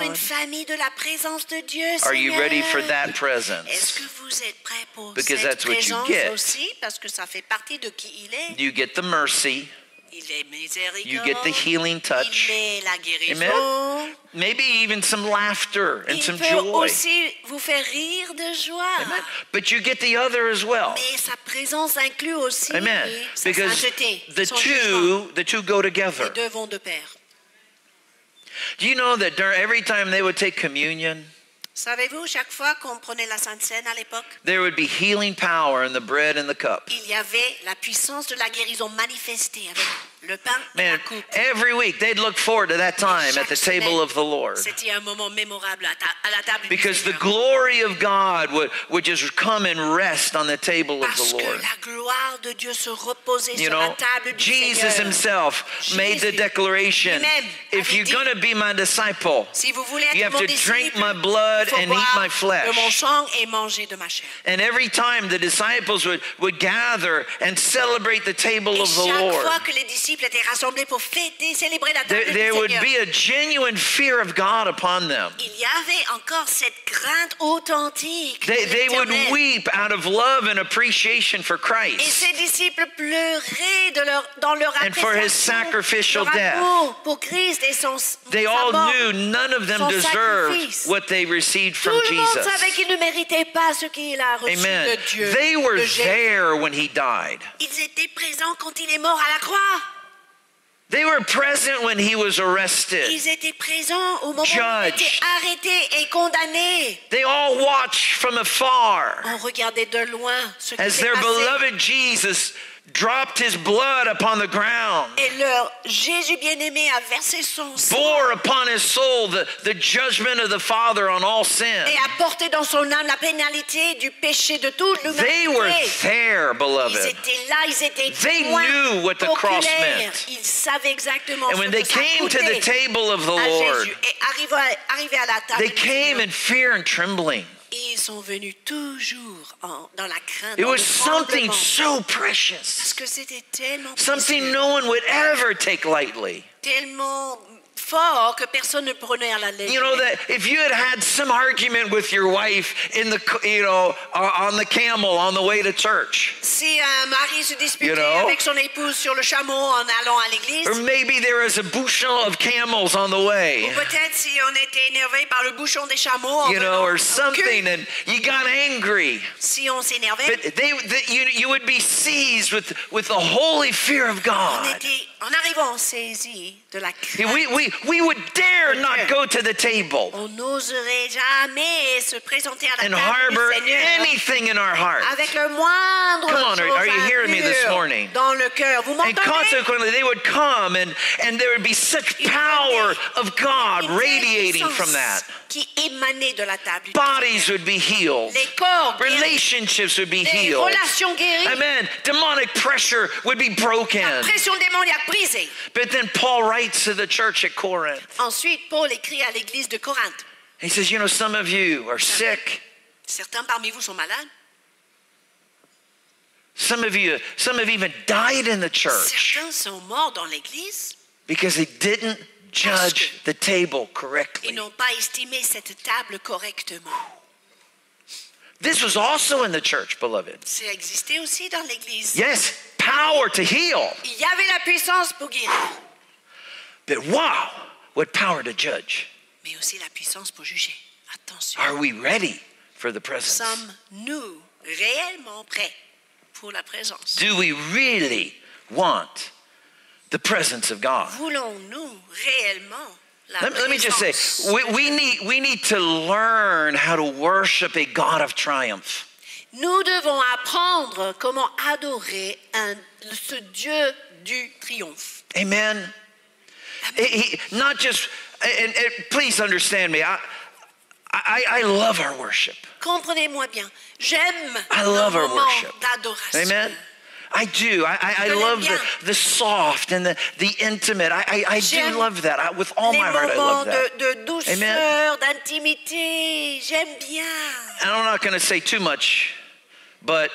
Are you ready for that presence? Because that's what you get. You get the mercy. Il est miséricordieux. you get the healing touch, Il est la guérison. Amen. maybe even some laughter and Il some peut joy. aussi vous faire rire de joie. Amen. But you get the other as well. Mais sa présence inclut aussi Amen. sa Because sainteté, the son jugement. two, the two go together. Les deux vont de pair. Do you know that during, every time they would take communion, Savez-vous, chaque fois qu'on prenait la Sainte Seine à l'époque, there would be healing power in the bread and the cup. il y avait la puissance de la guérison manifestée avec Man, every week they'd look forward to that time at the table of the Lord. Because the glory of God would, would just come and rest on the table of the Lord. You know, Jesus himself made the declaration if you're going to be my disciple, you have to drink my blood and eat my flesh. And every time the disciples would, would gather and celebrate the table of the Lord. Disciples étaient rassemblés pour fêter, célébrer la table there, du would Seigneur, be a genuine fear of God upon them. il y avait encore cette crainte authentique. They, would weep out of love and appreciation for Et Christ. ses disciples pleuraient de leur, dans leur And for his appréciation, sacrificial leur death. pour Christ et son They sa all mort. knew none of them deserved sacrifice. what they received Tout from le monde Jesus. savait qu'il ne méritait pas ce qu'il a reçu Amen. de Dieu. They were de there when he died. Ils étaient présents quand il est mort à la croix. They were present when he was arrested. Ils étaient présents au moment où il était arrêté et condamné. They all watched from afar On regardait de loin ce qui as their passé. beloved Jesus dropped his blood upon the ground, Et leur Jésus bien-aimé a versé son sang bore upon his soul the, the judgment of the Father on all sin. et a porté dans son âme la pénalité du péché de toute They were there, Ils beloved. étaient là, ils étaient They knew what the cross meant. Ils savaient exactement And when they came to the table of the Lord, Jésus. Et arrivés à, la table they came in fear and trembling. Ils sont venus toujours en- dans la crainte, It was something so precious, Parce que c'était tellement something no one would ever take lightly. tellement fort que personne ne prenait à la légère. You know that if you had had some argument with your wife in the you know on the camel on the way to church, Si un mari se disputait You know? avec son épouse sur le chameau en allant à l'église, or maybe there was a bushel of camels on the way, ou peut-être si on était énervé par le bouchon des chameaux, en you know, or something, and you got angry. si on s'énervait, But they, that you, you would be seized with, with the holy fear of on God. était en arrivant saisi de la crainte. We, we, we would dare not go to the table On n'oserait jamais se présenter à la and table harbor du Seigneur anything in our heart. avec le moindre Come on, are- are you hearing me this morning? dans le cœur. Vous And consequently, they would come and, and there would be such power of God radiating from that. Qui émanait de la table. Bodies would be healed, Les corps relationships would be healed. relations guéries, Amen. Demonic pressure would be broken. la pression démoniaque brisée. But then Paul writes to the church at Corinth. Ensuite, Paul écrit à l'église de Corinthe. He says, You know, some of you are sick. Certains parmi vous sont malades. Some of you, some have even died in the church Certains sont morts dans l'église because they didn't judge the table correctly. n'ont pas estimé cette table correctement. This was also in the church, beloved. C'est existé aussi dans l'église. Yes, power to heal. Il y avait la puissance pour guérir, But wow, what power to judge. mais aussi la puissance pour juger. Attention. Are we ready for the presence? Sommes-nous réellement prêts pour la présence? Do we really want the presence of God? Voulons-nous réellement Let, let me just say, we, we, need, we need to learn how to worship a God of triumph. Nous devons apprendre comment adorer un- ce Dieu du triomphe. Amen. He- not just, and, and please understand me, I, I, I love our worship. Comprenez-moi bien, j'aime I love our worship. Amen. I do. I, I, I love the, the soft and the, the intimate. I, I, I do love that. I, with all my heart, I love that. de, de douceur, Amen. d'intimité, j'aime bien. And I'm not going to say too much, but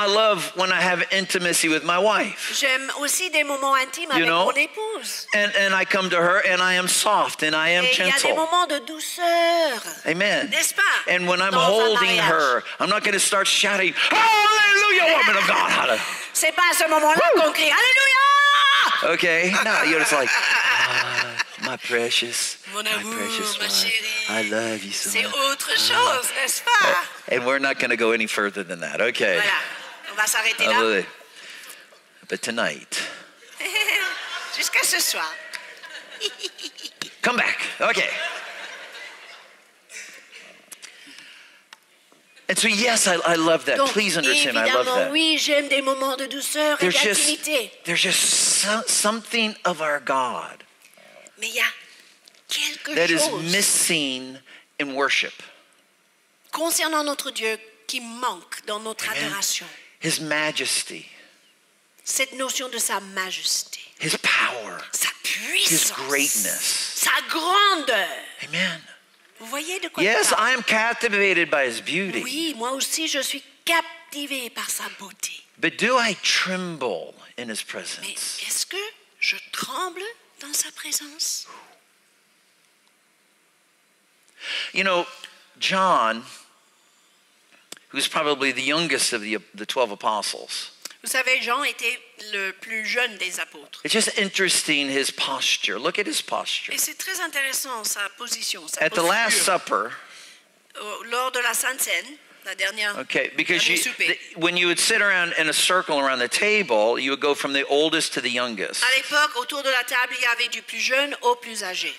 I love when I have intimacy with my wife. J'aime aussi des moments intimes You avec know? mon épouse. And, and I come to her and I am soft and I am Et il y a des moments de douceur. Amen. N'est-ce pas? And when I'm holding her, I'm not going to start shouting, Hallelujah, woman of God. C'est pas à ce moment-là qu'on crie Alléluia! Okay? No, you're just like, ah, my precious, Mon my amour, precious ma wife. I love you so C'est autre chose, n'est-ce pas? And we're not going to go any further than that. Okay. Voilà, on va s'arrêter là. Hallelujah. But tonight, Jusqu'à ce soir. come back. Okay. And so, yes, I, I love that. Donc, Please understand, I love that. oui, j'aime des moments de douceur et There's just, d'intimité. there's just so, something of our God Mais il y a quelque that is chose missing in worship. concernant notre Dieu qui manque dans notre Amen. adoration. His majesty, Cette notion de sa majesté, His power, sa puissance. His greatness. sa grandeur. Amen. Vous voyez de quoi Yes? I am captivated by His beauty. Oui, moi aussi, je suis captivé par sa beauté. But do I tremble in His presence? Mais est-ce que je tremble dans sa présence You know, John, who's probably the youngest of the, the 12 apostles, Vous savez, Jean était le plus jeune des apôtres. it's just interesting his posture. Look at his posture. Et c'est très intéressant sa position, sa At the. Last Supper, Lors de la Sainte Seine, la dernière. okay, because you, souper. th- when you would sit around in a circle around the table, you would go from the oldest to the youngest, À l'époque, autour de la table, il y avait du plus jeune au plus âgé.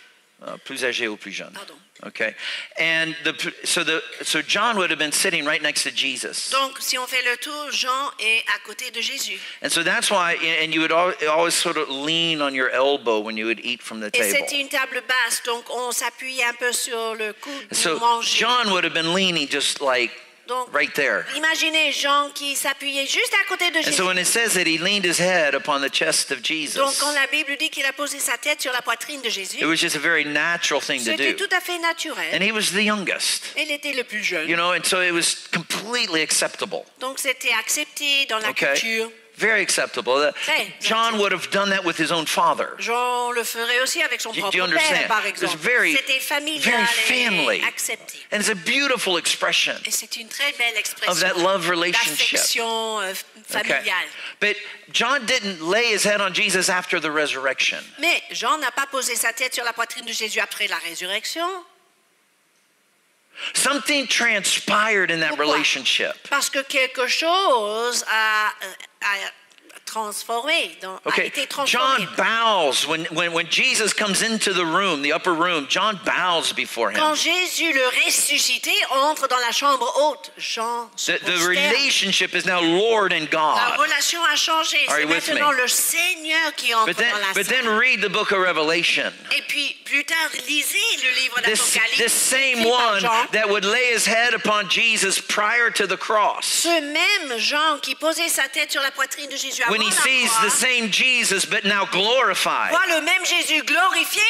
uh, plus âgé au plus jeune. Pardon. Okay, and the so the so John would have been sitting right next to Jesus, Donc, si on fait le tour, Jean est à côté de Jésus. and so that's why, and you would always sort of lean on your elbow when you would eat from the table. Et c'était une table basse, donc on s'appuyait un peu sur le coude pour So manger. John would have been leaning just like donc, right there. imaginez Jean qui s'appuyait juste à côté de And Jésus. so when it says that he leaned his head upon the chest of donc, Jesus, quand la Bible dit qu'il a posé sa tête sur la poitrine de Jésus, it was just a very natural thing to c'était do. tout à fait naturel. And he was the youngest, Il était le plus jeune. you know, and so it was completely acceptable. Donc, c'était accepté dans la Okay. culture. Very acceptable. Uh, Très John would have done that with his own father. Jean le ferait aussi avec son Do- do propre you understand? père, par It's exemple. very- C'était familial very et family. accepté. And it's a beautiful expression. Et c'est une très belle expression Of that love relationship. euh, familiale. But John didn't lay his head on Jesus after the resurrection. Mais Jean n'a pas posé sa tête sur la poitrine de Jésus après la résurrection, Something transpired in that Pourquoi? relationship. parce que quelque chose a, euh, a transformé, a Okay, été transformé. John bows when, when, when Jesus comes into the room, the upper room. John bows before him. Quand Jésus le ressuscité entre dans la chambre haute, Jean se The, the relationship is now Lord and La God. relation a changé. Are C'est maintenant le Seigneur qui entre But then, dans la but salle. then read the book of Revelation. Et puis plus tard, lisez le livre This, d'Apocalypse. this same écrit par one that would lay his head upon Jesus prior to the cross. Ce même Jean qui posait sa tête sur la poitrine de Jésus avant When he sees the same Jesus, but now glorified. voit le même Jésus glorifié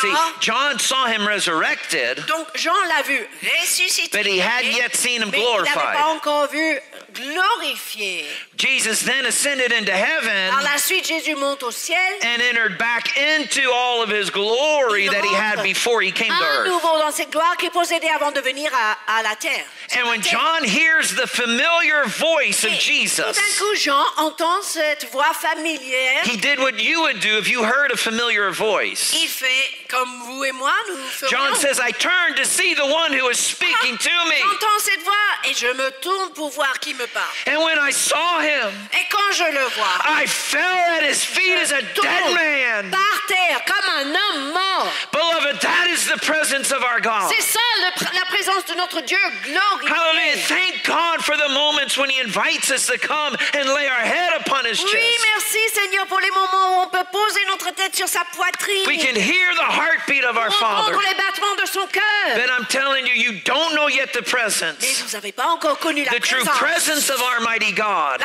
See. John saw him resurrected, Donc Jean l'a vu ressuscité. But he hadn't yet seen him mais il n'avait glorified. pas encore vu glorifié. Jesus then ascended into heaven Par la suite, Jésus monte au ciel. and entered back into all of his glory that he had before he came to earth. nouveau dans cette gloire qu'il possédait avant de venir à, à la terre. And when John hears the familiar voice of Jesus, Tout d'un coup, Jean entend cette voix familière. he did what you would do if you heard a familiar voice. Il fait comme vous et moi, nous ferions. John says, I turned to see the one who was speaking to me. J'entends cette voix et je me tourne pour voir qui me parle. And when I saw him, Et quand je le vois, I fell at his feet as a dead man. par terre comme un homme mort. Beloved, that is the presence of our God. C'est ça le la présence de notre Dieu Hallelujah. glorifié. Thank God for the moments when He invites us to come and lay our head upon His Oui, chest. merci Seigneur pour les moments où on peut poser notre tête sur sa poitrine. We can hear the heartbeat of our Father. entendre les battements de son cœur. But I'm telling you, you don't know yet the Mais presence, vous n'avez pas encore connu la the true présence. presence of mighty God.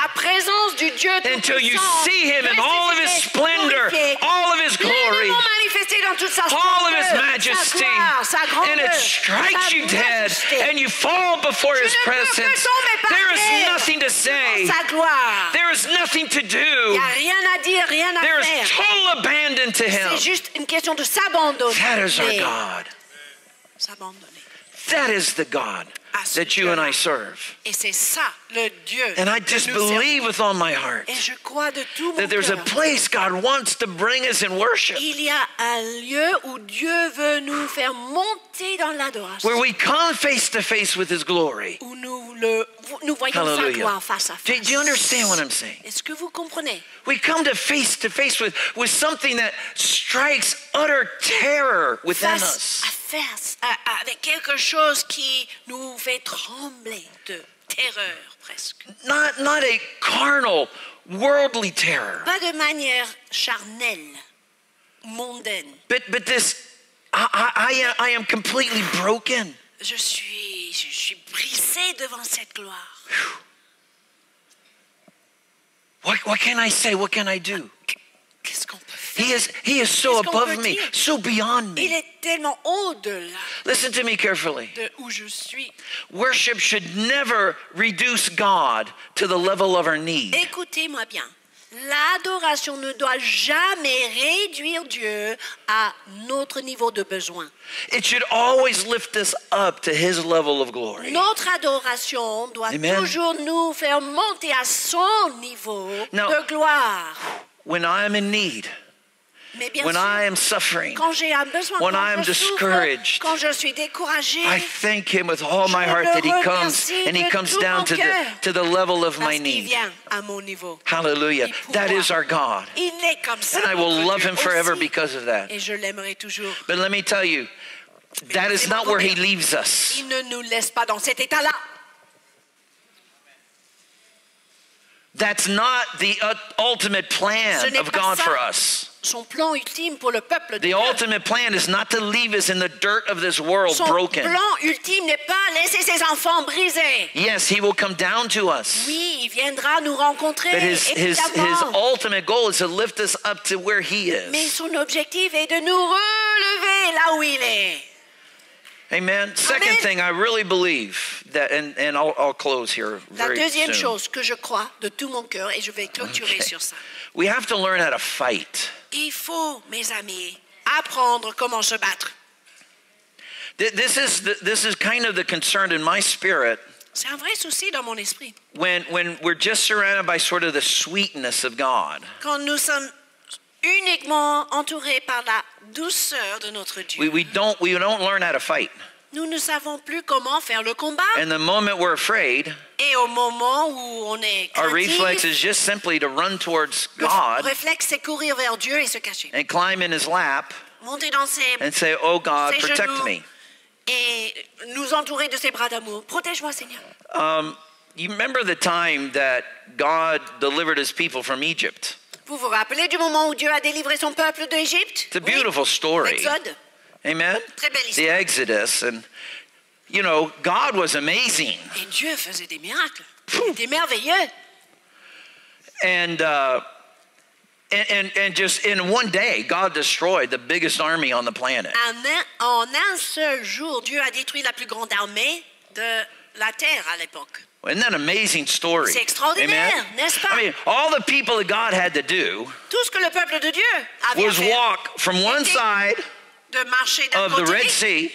Until you see Him in all of His splendor, all of His glory, all of His majesty, and it strikes you dead and you fall before His presence. There is nothing to say, there is nothing to do, there is total abandon to Him. That is our God. That is the God that you and I serve. and I just believe with all my heart that there's a place God wants to bring us in worship. Where we come face to face with His glory. Hallelujah. Do, do you understand what I'm saying? We come to face to face with, with something that strikes utter terror within us. face à, à, avec quelque chose qui nous fait trembler de terreur presque. Not, not a carnal, worldly terror, Pas de manière charnelle, mondaine. but, but this I, I, I am completely broken. Je suis, je suis brisé devant cette gloire. What, what can I say? What can I do? Qu'est-ce qu'on peut faire? He is, he is so above me, dire? so beyond Il me. est tellement au-delà Listen to me carefully. de où je suis. Worship should never reduce God to the level of our need. Écoutez-moi bien. L'adoration ne doit jamais réduire Dieu à notre niveau de besoin. It should always lift us up to his level of glory. Notre adoration doit Amen. toujours nous faire monter à son niveau Now- de gloire. When I am in need, when sûr, I am suffering, when I am discouraged, quand je suis I thank him with all my heart that he comes and he comes down to the, to the level of my need. vient à mon niveau. Hallelujah. That is our God. Il est comme ça. And I will love him forever because of that. But let me tell you, that is not where he leaves us. Il ne nous laisse pas dans cet état-là. That's not the ultimate plan of God for us. Son plan ultime pour le peuple de The Dieu. ultimate plan is not to leave us in the dirt of this world Son broken. plan ultime n'est pas laisser ses enfants brisés. Yes, he will come down to us. Oui, il viendra nous rencontrer, But his, his, his ultimate goal is to lift us up to where he Mais is. son objectif est de nous relever là où il est. Amen. Second thing, I really believe that, and, and I'll, I'll close here La very deuxième soon. chose que je crois de tout mon cœur, et je vais clôturer Okay. sur ça. We have to learn how to fight. Il faut, mes amis, apprendre comment se battre. This is, this is kind of the concern in my spirit C'est un vrai souci dans mon esprit. when, when we're just surrounded by sort of the sweetness of God. Quand nous sommes uniquement entourés par la douceur de notre Dieu, We, we, don't, we don't learn how to fight. nous ne savons plus comment faire le combat. And the moment we're afraid, Et au moment où on est our reflex craintif, is just simply to run towards God réflexe, c'est courir vers Dieu et se cacher. and climb in his lap Monter dans ses, and say, Oh God, protect genoux me. et nous entourer de ses bras d'amour. Protège-moi, Seigneur. Um, you remember the time that God delivered his people from Egypt? Vous vous rappelez du moment où Dieu a délivré son peuple d'Égypte? It's a beautiful story. Exode. Amen? Très belle The histoire. Exodus. And, you know, God was amazing. Et Dieu faisait des miracles. Des merveilleux. And, uh, and, and, and just in one day, God destroyed the biggest army on the planet. En un, en un seul jour, Dieu a détruit la plus grande armée de la terre à l'époque. Isn't that an amazing story? C'est extraordinaire, n'est-ce pas? I mean, all the people that God had to do Tout ce que le peuple de Dieu avait was walk from one side de marcher of the Red Sea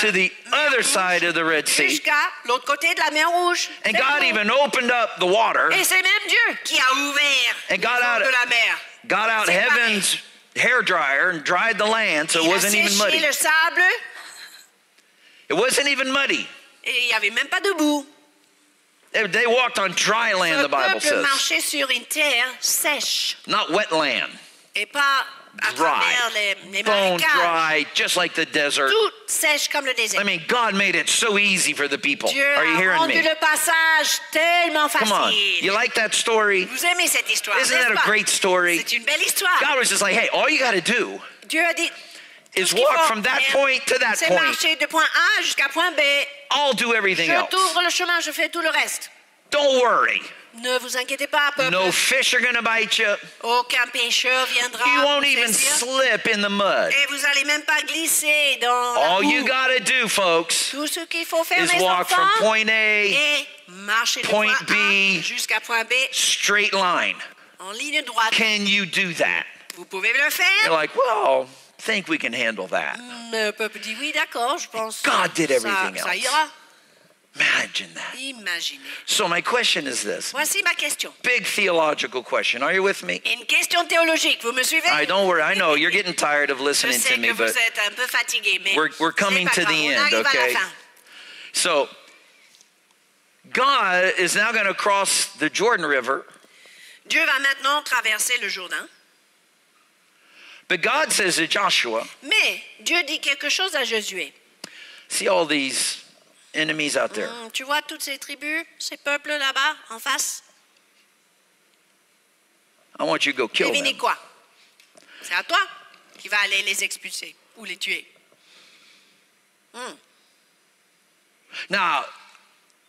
to the other side of the Red Sea. l'autre côté de la mer Rouge. And God even opened up the water, Et c'est même Dieu qui a ouvert And les out- de la mer. got out heaven's hair dryer and dried the land so it wasn't even muddy. le sable It wasn't even muddy. et il n'y avait même pas de boue. They, walked on dry land, the Bible says, marchait sur une terre sèche not wet land. et pas à Dry. les, les Bone dry, just like the desert. Tout sèche comme le désert. I mean, God made it so easy for the people. Dieu Are you hearing rendu me? le passage tellement Come on. You like that story? Vous aimez cette histoire, Isn't that a great story? C'est une belle histoire. God was just like, hey, all you got to do Dieu a dit is walk from that point to that c'est point. marcher de point A jusqu'à point B. I'll do everything Je else. t'ouvre le chemin, je fais tout le reste. Don't worry. Ne vous inquiétez pas, peuple. No fish are going to bite you. Aucun pécheur viendra You won't even slip in the mud. Et vous allez même pas glisser dans la All you got to do, folks, Tout ce qu'il faut faire, is mes walk from point A, et marcher de point point A B. jusqu'à point B straight line. en ligne droite. Can you do that? Vous pouvez le You're like, well, think we can handle that. Le peuple dit oui, d'accord, je pense. God did everything ça else. ira. Imagine that. Imaginez. So my question is this. Voici ma question. Big theological question. Are you with me? Une question théologique, vous me suivez I don't worry. I know you're getting tired of listening to me, but êtes un peu fatigué, We're- we're coming to the end, on arrive à okay? so God is now going to cross the Jordan River, Dieu va maintenant traverser le Jourdain, but God says to Joshua, mais Dieu dit quelque chose à Josué. see all these enemies out there. Hum, tu vois toutes ces tribus, ces peuples là-bas, en face? I want you to go kill Devinez them. quoi? C'est à toi qui va aller les expulser ou les tuer. Hum. Now,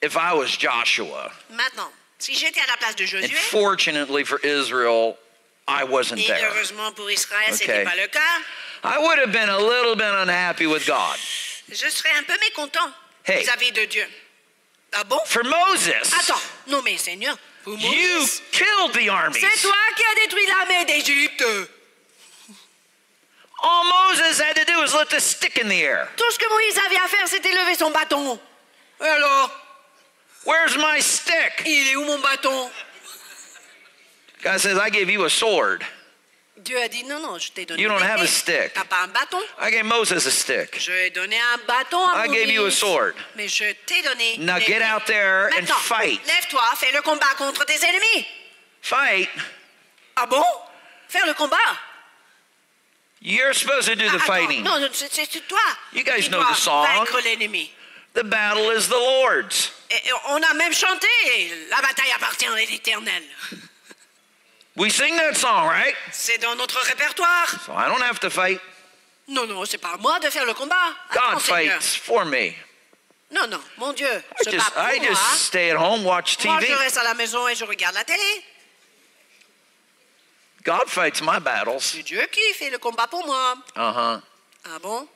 if I was Joshua, Maintenant, si j'étais à la place de and Josué, fortunately for Israel, I wasn't et heureusement pour Israël, ce Okay. n'était pas le cas, I would have been a little bit unhappy with God. je serais un peu mécontent Hey. vis-à-vis de Dieu. Ah bon? For Moses, Attends, non mais Seigneur, pour you Moïse, killed the armies. c'est toi qui as détruit l'armée d'Égypte. All Moses had to do was lift a stick in the air. Tout ce que Moïse avait à faire, c'était lever son bâton. Et alors, Where's my stick? il est où mon bâton? God says, I gave you a sword. Dieu a dit non, non, je t'ai donné You don't have a stick. T'as pas un bâton I gave Moses a stick. Je ai donné un bâton à I Moïse. gave you a sword. Mais je t'ai donné. Now une get out there and Maintenant, fight. lève-toi, fais le combat contre tes ennemis. Fight. Ah bon? Faire le combat You're supposed to do Ah, the attends, fighting. Non, c'est toi. You guys qui know the song. Vaincre l'ennemi. The battle is the Lord's. Et on a même chanté La bataille appartient à l'Éternel. We sing that song, right? C'est dans notre répertoire. So I don't have to fight. Non, non, c'est pas à moi de faire le combat. God Attends, fights for me. Non, non, mon Dieu I se just, bat pour I moi. just stay at home, watch Moi, TV. je reste à la maison et je regarde la télé. God fights my battles. C'est Dieu qui fait le combat pour moi. Uh huh. Ah bon?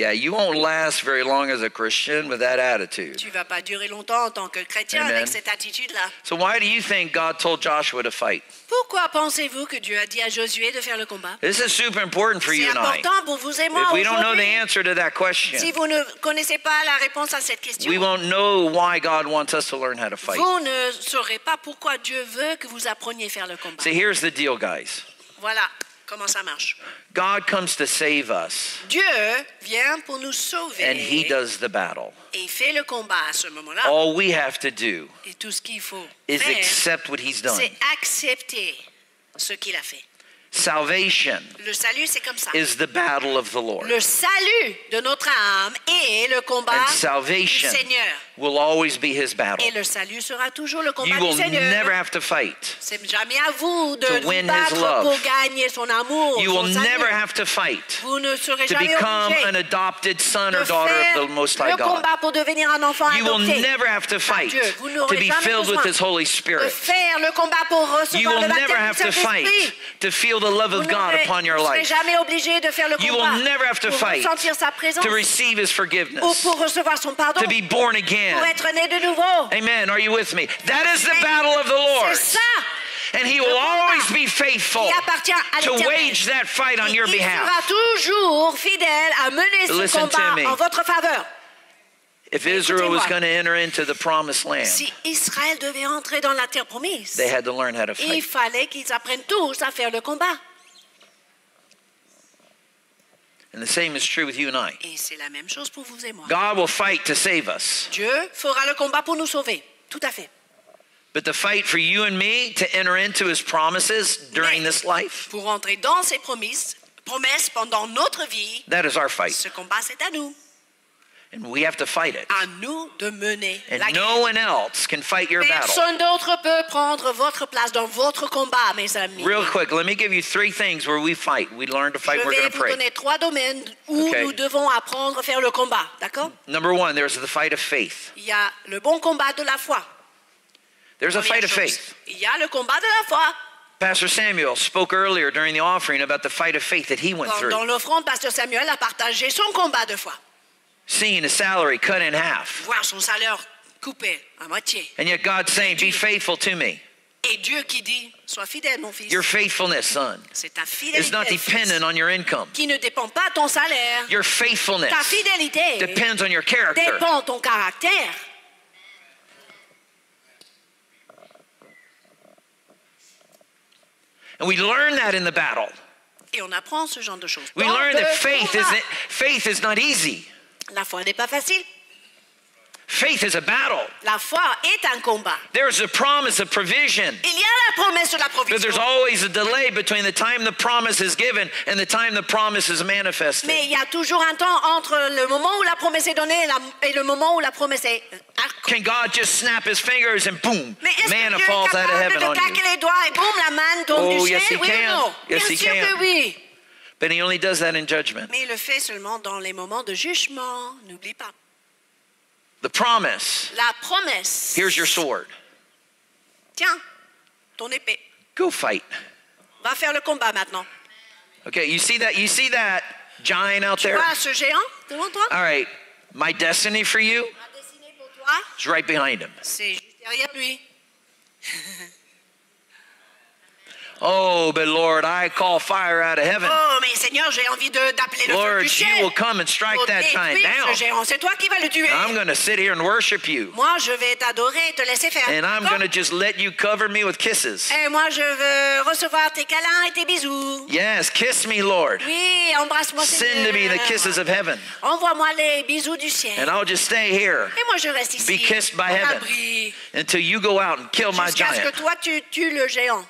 Yeah, you won't last very long as a Christian with that attitude. Tu vas pas durer longtemps en tant que chrétien Amen. avec cette attitude-là. So, why do you think God told Joshua to fight? Pourquoi pensez-vous que Dieu a dit à Josué de faire le combat? This is super important for C'est you and I. important pour vous et moi If we don't know the aujourd'hui. answer to that Si question, vous ne connaissez pas la réponse à cette question, we won't know why God wants us to learn how to fight. vous ne saurez pas pourquoi Dieu veut que vous appreniez à faire le combat. See, here's the deal, guys Voilà comment ça marche? God comes to save us, Dieu vient pour nous sauver and He does the battle. et il fait le combat à ce moment-là. All we have to do Et tout ce qu'il faut is faire, accept what He's done. c'est accepter ce qu'il a fait. Salvation Le salut, c'est comme ça. is the battle of the Lord. Le salut de notre âme et le combat And du salvation Seigneur. Will always be His battle. Et le salut sera toujours le combat You du will Seigneur. never have to fight. C'est jamais à vous de to win his love. pour gagner son amour. You son will salut. never have to fight vous ne serez to jamais become an adopted son or daughter of the Most High God. combat pour devenir un enfant You will never have to fight Dieu, vous to be filled with His Holy de Spirit. faire le combat pour recevoir You will le never have to fight to feel the love Vous of God upon your vous ne serez life, jamais obligé de faire le You will never have to fight sa présence to receive His ou forgiveness, pour recevoir son pardon, to be born pour again. être né de nouveau. Amen. Are you with me? That is the battle of the Lord. C'est ça And He will always be faithful to wage that fight on your il behalf. sera toujours fidèle à mener ce Listen to combat me. en votre faveur. If Israel was going to enter into the promised land, Si Israël devait entrer dans la terre promise, they had to learn how to il fight. fallait qu'ils apprennent tous à faire le combat. And the same is true with you and I. Et c'est la même chose pour vous et moi. God will fight to save us. Dieu fera le combat pour nous sauver. Tout à fait. But the fight for you and me to enter into his promises during this life, Pour entrer dans ses promesses, promesses pendant notre vie, that is our fight. ce combat c'est à nous. And we have to fight it. À nous de mener la And guerre. no one else can fight your battle. Personne d'autre peut prendre votre place dans votre combat, mes amis. Real quick, let me give you three things where we fight. We learn to fight, Je we're vais going to vous pray. donner trois domaines où Okay. nous devons apprendre à faire le combat. D'accord? Number one, there's the fight of faith. Il y a le bon combat de la foi. There's a fight Première of chose. faith. Il y a le combat de la foi. Pastor Samuel spoke earlier during the offering about the fight of faith that he went Dans, through. dans l'offrande, Pasteur Samuel a partagé son combat de foi. Seeing his salary cut in half. Voir son salaire coupé à moitié. And yet God's saying, Be faithful to me. Et Dieu qui dit, sois fidèle, mon fils. Your faithfulness, son, C'est ta is fidélité not fils, dependent on your income. qui ne dépend pas ton salaire. Your faithfulness Ta fidélité depends on your character. dépend ton caractère. And we learn that in the battle. Et on apprend ce genre de choses. We learn that faith combat. is faith is not easy. La foi n'est pas facile. Faith is a battle. La foi est un combat. There's a promise of provision. Il y a la promesse de la But there's provision. always a delay between the time the promise is given and the time the promise is manifested. Mais il y a toujours un temps entre le moment où la promesse est donnée et, le moment où la promesse est. Can God just snap his fingers and boom, Mais est-ce manna que Dieu est falls out of heaven on claquer you? les doigts et boum, la manne tombe Oh, du yes, ciel? he Oui ou can. non? Yes, Bien he sûr can. que oui. But he only does that in judgment. Mais il le fait seulement dans les moments de jugement. N'oublie pas. The promise. La promesse. Here's your sword. Tiens, ton épée. Go fight. Va faire le combat maintenant. Okay, you see that? You see that giant out Tu there? vois ce géant devant toi? All right. My destiny for you Ma destinée pour toi, is right behind him. c'est juste derrière lui. Oh, but Lord, I call fire out of heaven. Oh, mais Seigneur, j'ai envie de- d'appeler le feu Lord, du you will come and strike pour that giant down. ce géant. C'est toi qui vas le tuer. I'm going to sit here and worship you. Moi, je vais t'adorer et te laisser faire. And I'm going to just let you cover me with kisses. Et moi, je veux recevoir tes câlins et tes bisous. Yes, kiss me, Lord. Oui, embrasse-moi, Seigneur. Send to me the kisses of heaven. Envoie-moi les bisous du ciel. And I'll just stay here Et moi, je reste ici. Be kissed by heaven. abri, until you go out and kill my Jusqu'à ce giant. que toi, tu tues le géant,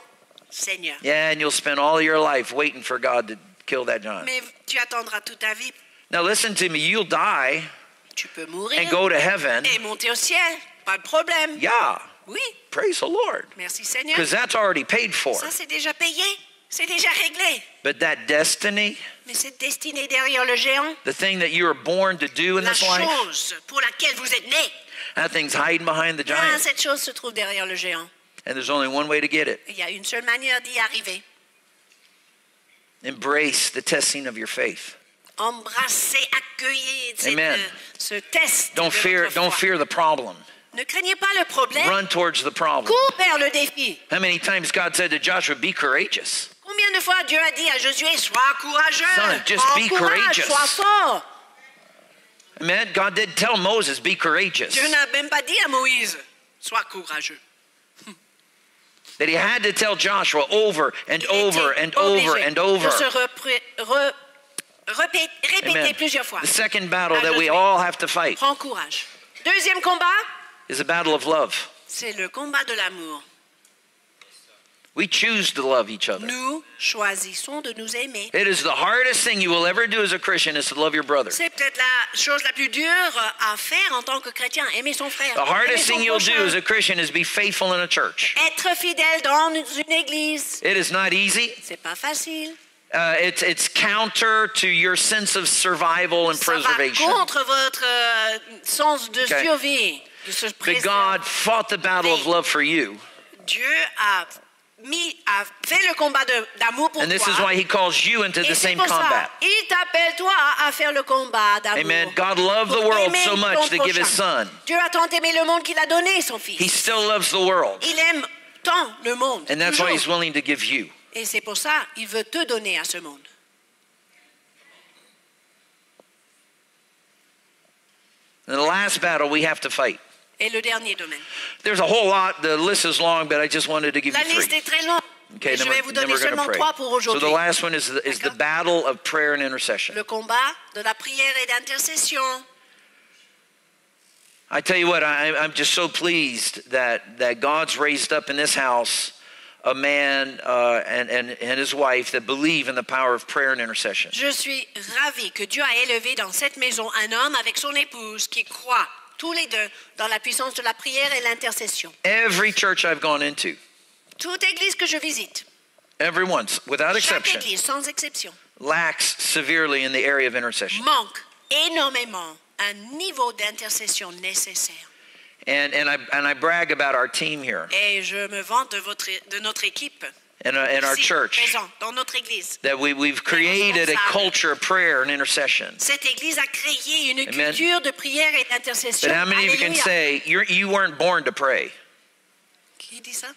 Seigneur. Yeah, and you'll spend all your life waiting for God to kill that giant. Mais tu attendras toute ta vie. Now, listen to me. You'll die Tu peux mourir and go to heaven. et monter au ciel. Pas de problème. Yeah, Oui, praise the Lord. merci Seigneur. Because that's already paid for. Ça, c'est déjà payé. C'est déjà réglé. But that destiny, Mais cette destinée derrière le géant, the thing that you were born to do in la this life, chose pour laquelle vous êtes né, that thing's hiding behind the giant. cette chose se trouve derrière le géant. And there's only one way to get it Il y a une seule manière d'y arriver. embrace the testing of your faith. embrasser, accueillir euh, Amen. euh, ce test. Don't fear, don't fear the problem. Ne craignez pas le problème. Run towards the problem. Cours vers le défi. How many times God said to Joshua, be courageous? Combien de fois Dieu a dit à Josué, sois courageux, Son, just be courage, courageous. sois fort. Amen. God did tell Moses, be courageous. Dieu n'a même pas dit à Moïse, sois courageux. That he had to tell Joshua over and over and over and over. De se repré- re- répé- répéter Amen. The second battle that we all have to fight Prends courage. Deuxième combat, is a battle of love. c'est le combat de l'amour. We choose to love each other. Nous choisissons de nous aimer. It is the hardest thing you will ever do as a Christian is to love your brother. C'est peut-être la chose la plus dure à faire en tant que chrétien, aimer son frère. The hardest thing you'll do as a Christian is be faithful in a church. Être fidèle dans une église, It is not easy. c'est pas facile. Uh, it's, it's counter to your sense of survival and Ça va preservation. contre votre euh, sens de Okay. survie, de se But. God fought the battle of love for you. Dieu a mis, a fait le combat de- d'amour pour And this is why he calls you into Et the c'est same ça, combat. il t'appelle toi à faire le combat d'amour. Amen. God loved the world so much to give his son. Dieu a tant aimé le monde qu'il a donné son fils. He still loves the world. Il aime tant le monde. And that's why he's willing to give you. Et c'est pour ça il veut te donner à ce monde. And the last battle we have to fight. Et le dernier domaine. There's a whole lot. The list is long, but I just wanted to give La you liste three. est très longue. Okay, je vais vous donner seulement trois pour So the last one is the, is the battle of prayer and intercession. Le combat de la prière et d'intercession. I tell you what, I, I'm just so pleased that, that God's raised up in this house a man uh, and, and, and his wife that believe in the power of prayer and intercession. Je suis ravie que Dieu a élevé dans cette maison un homme avec son épouse qui croient tous les deux dans la puissance de la prière et l'intercession. Every church I've gone into, Toute église que je visite, every once, without chaque exception, église sans exception, lacks severely in the area of intercession. manque énormément un niveau d'intercession nécessaire. And, and, I, and I brag about our team here Et je me vante de, votre, de notre équipe and, uh, and our ici, church présente dans notre église. that we, we've created a culture of prayer and intercession. Cette église a créé une Amen. culture de prière et d'intercession. But how many of you can say you're, you weren't born to pray? Qui dit ça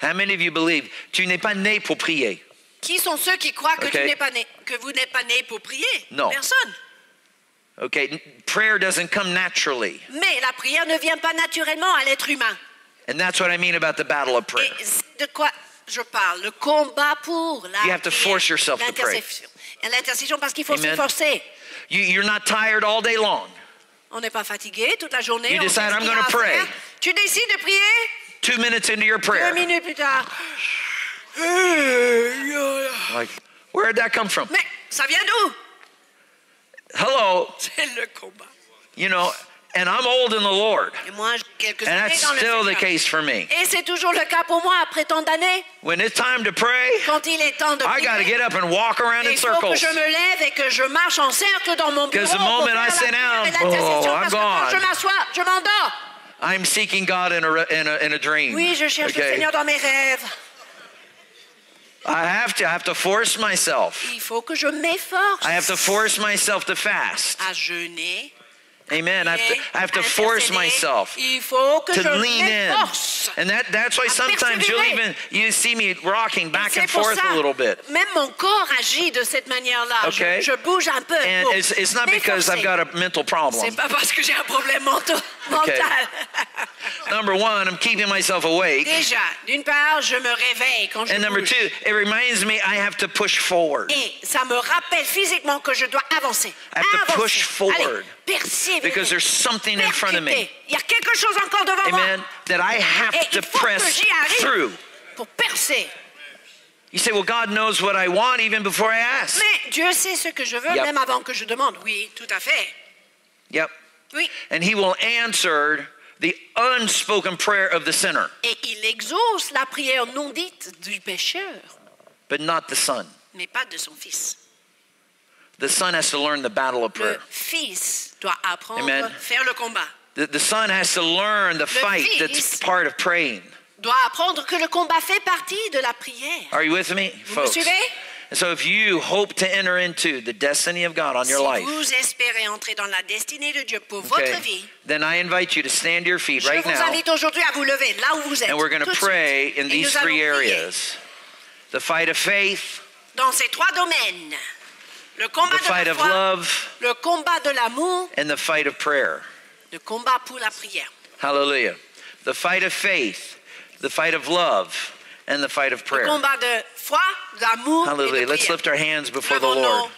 How many of you believe tu n'es pas né pour prier? Qui sont ceux qui croient que, Ok. tu n'es pas né, que vous n'êtes pas né pour prier Non. Personne. Okay, prayer doesn't come naturally. Mais la prière ne vient pas naturellement à l'être humain. And that's what I mean about the battle of prayer. Et de quoi je parle Le combat pour la You have to force yourself to pray. l'intercession. Parce qu'il faut Amen. se forcer. You, you're not tired all day long. On n'est pas fatigué toute la journée. You decide, I'm gonna à pray. Tu décides de prier Two minutes into your Deux prayer, minutes plus tard. like, where did that come from? Mais ça vient d'où? Hello, C'est le combat. you know, and I'm old in the Lord, Et moi, j'ai quelques and that's dans le still the case for me. Et c'est toujours le cas pour moi après tant d'années. When it's time to pray, Quand il est temps de I got to prier, get up and walk around in il faut que circles. je me lève et que je marche en cercle dans mon bureau. Because the moment I sit down, oh, I'm gone. je m'assois, je m'endors. I'm seeking God in a, in a, in a dream. Oui, je cherche le? Seigneur dans mes rêves. I have to. I have to force myself. Il faut que je m'efforce I have to force myself to fast. à jeûner. Amen. I have to, I have to force myself Il faut que to lean in. And that, that's why sometimes you'll even you see me rocking back and forth a little bit. même mon corps agit de cette manière-là. Je- Okay. Je, bouge un peu. And it's, it's not because I've got a mental problem. C'est pas parce que j'ai un problème mento- Okay. Number one, I'm keeping myself awake. Déjà, d'une part, je me réveille quand je And number two, it reminds me I have to push forward. Et ça me rappelle physiquement que je dois avancer. I have to push forward. Persévérer. Because there's something in front of me. Il y a quelque chose encore devant Amen. moi. That I have Et to il faut que press through. pour percer. You say, well, God knows what I want even before I ask. Mais Dieu sait ce que je veux Yep. même avant que je demande. Oui, tout à fait. Yep. Oui. And He will answer the unspoken prayer of the sinner, Et il exauce la prière non dite du pécheur, but not the son. mais pas de son fils. The son has to learn the battle of Le prayer. fils doit apprendre Amen. faire le combat. The, the son has to learn the fight that's part of praying. Doit apprendre que le combat fait partie de la prière. Are you with me, Vous me folks? suivez? And so if you hope to enter into the destiny of God on Si your life, vous espérez entrer dans la destinée de Dieu pour okay, votre vie, then I invite you to stand to your feet je right vous now and we're going to pray in these three areas the fight of faith, Dans ces trois domaines, le combat the fight de la of foi, love, le combat de l'amour, and the fight of prayer. le combat pour la prière. Hallelujah. The fight of faith, the fight of love, and the fight of Le prayer. combat de foi, d'amour et Hallelujah. de Let's lift our hands before the Lord.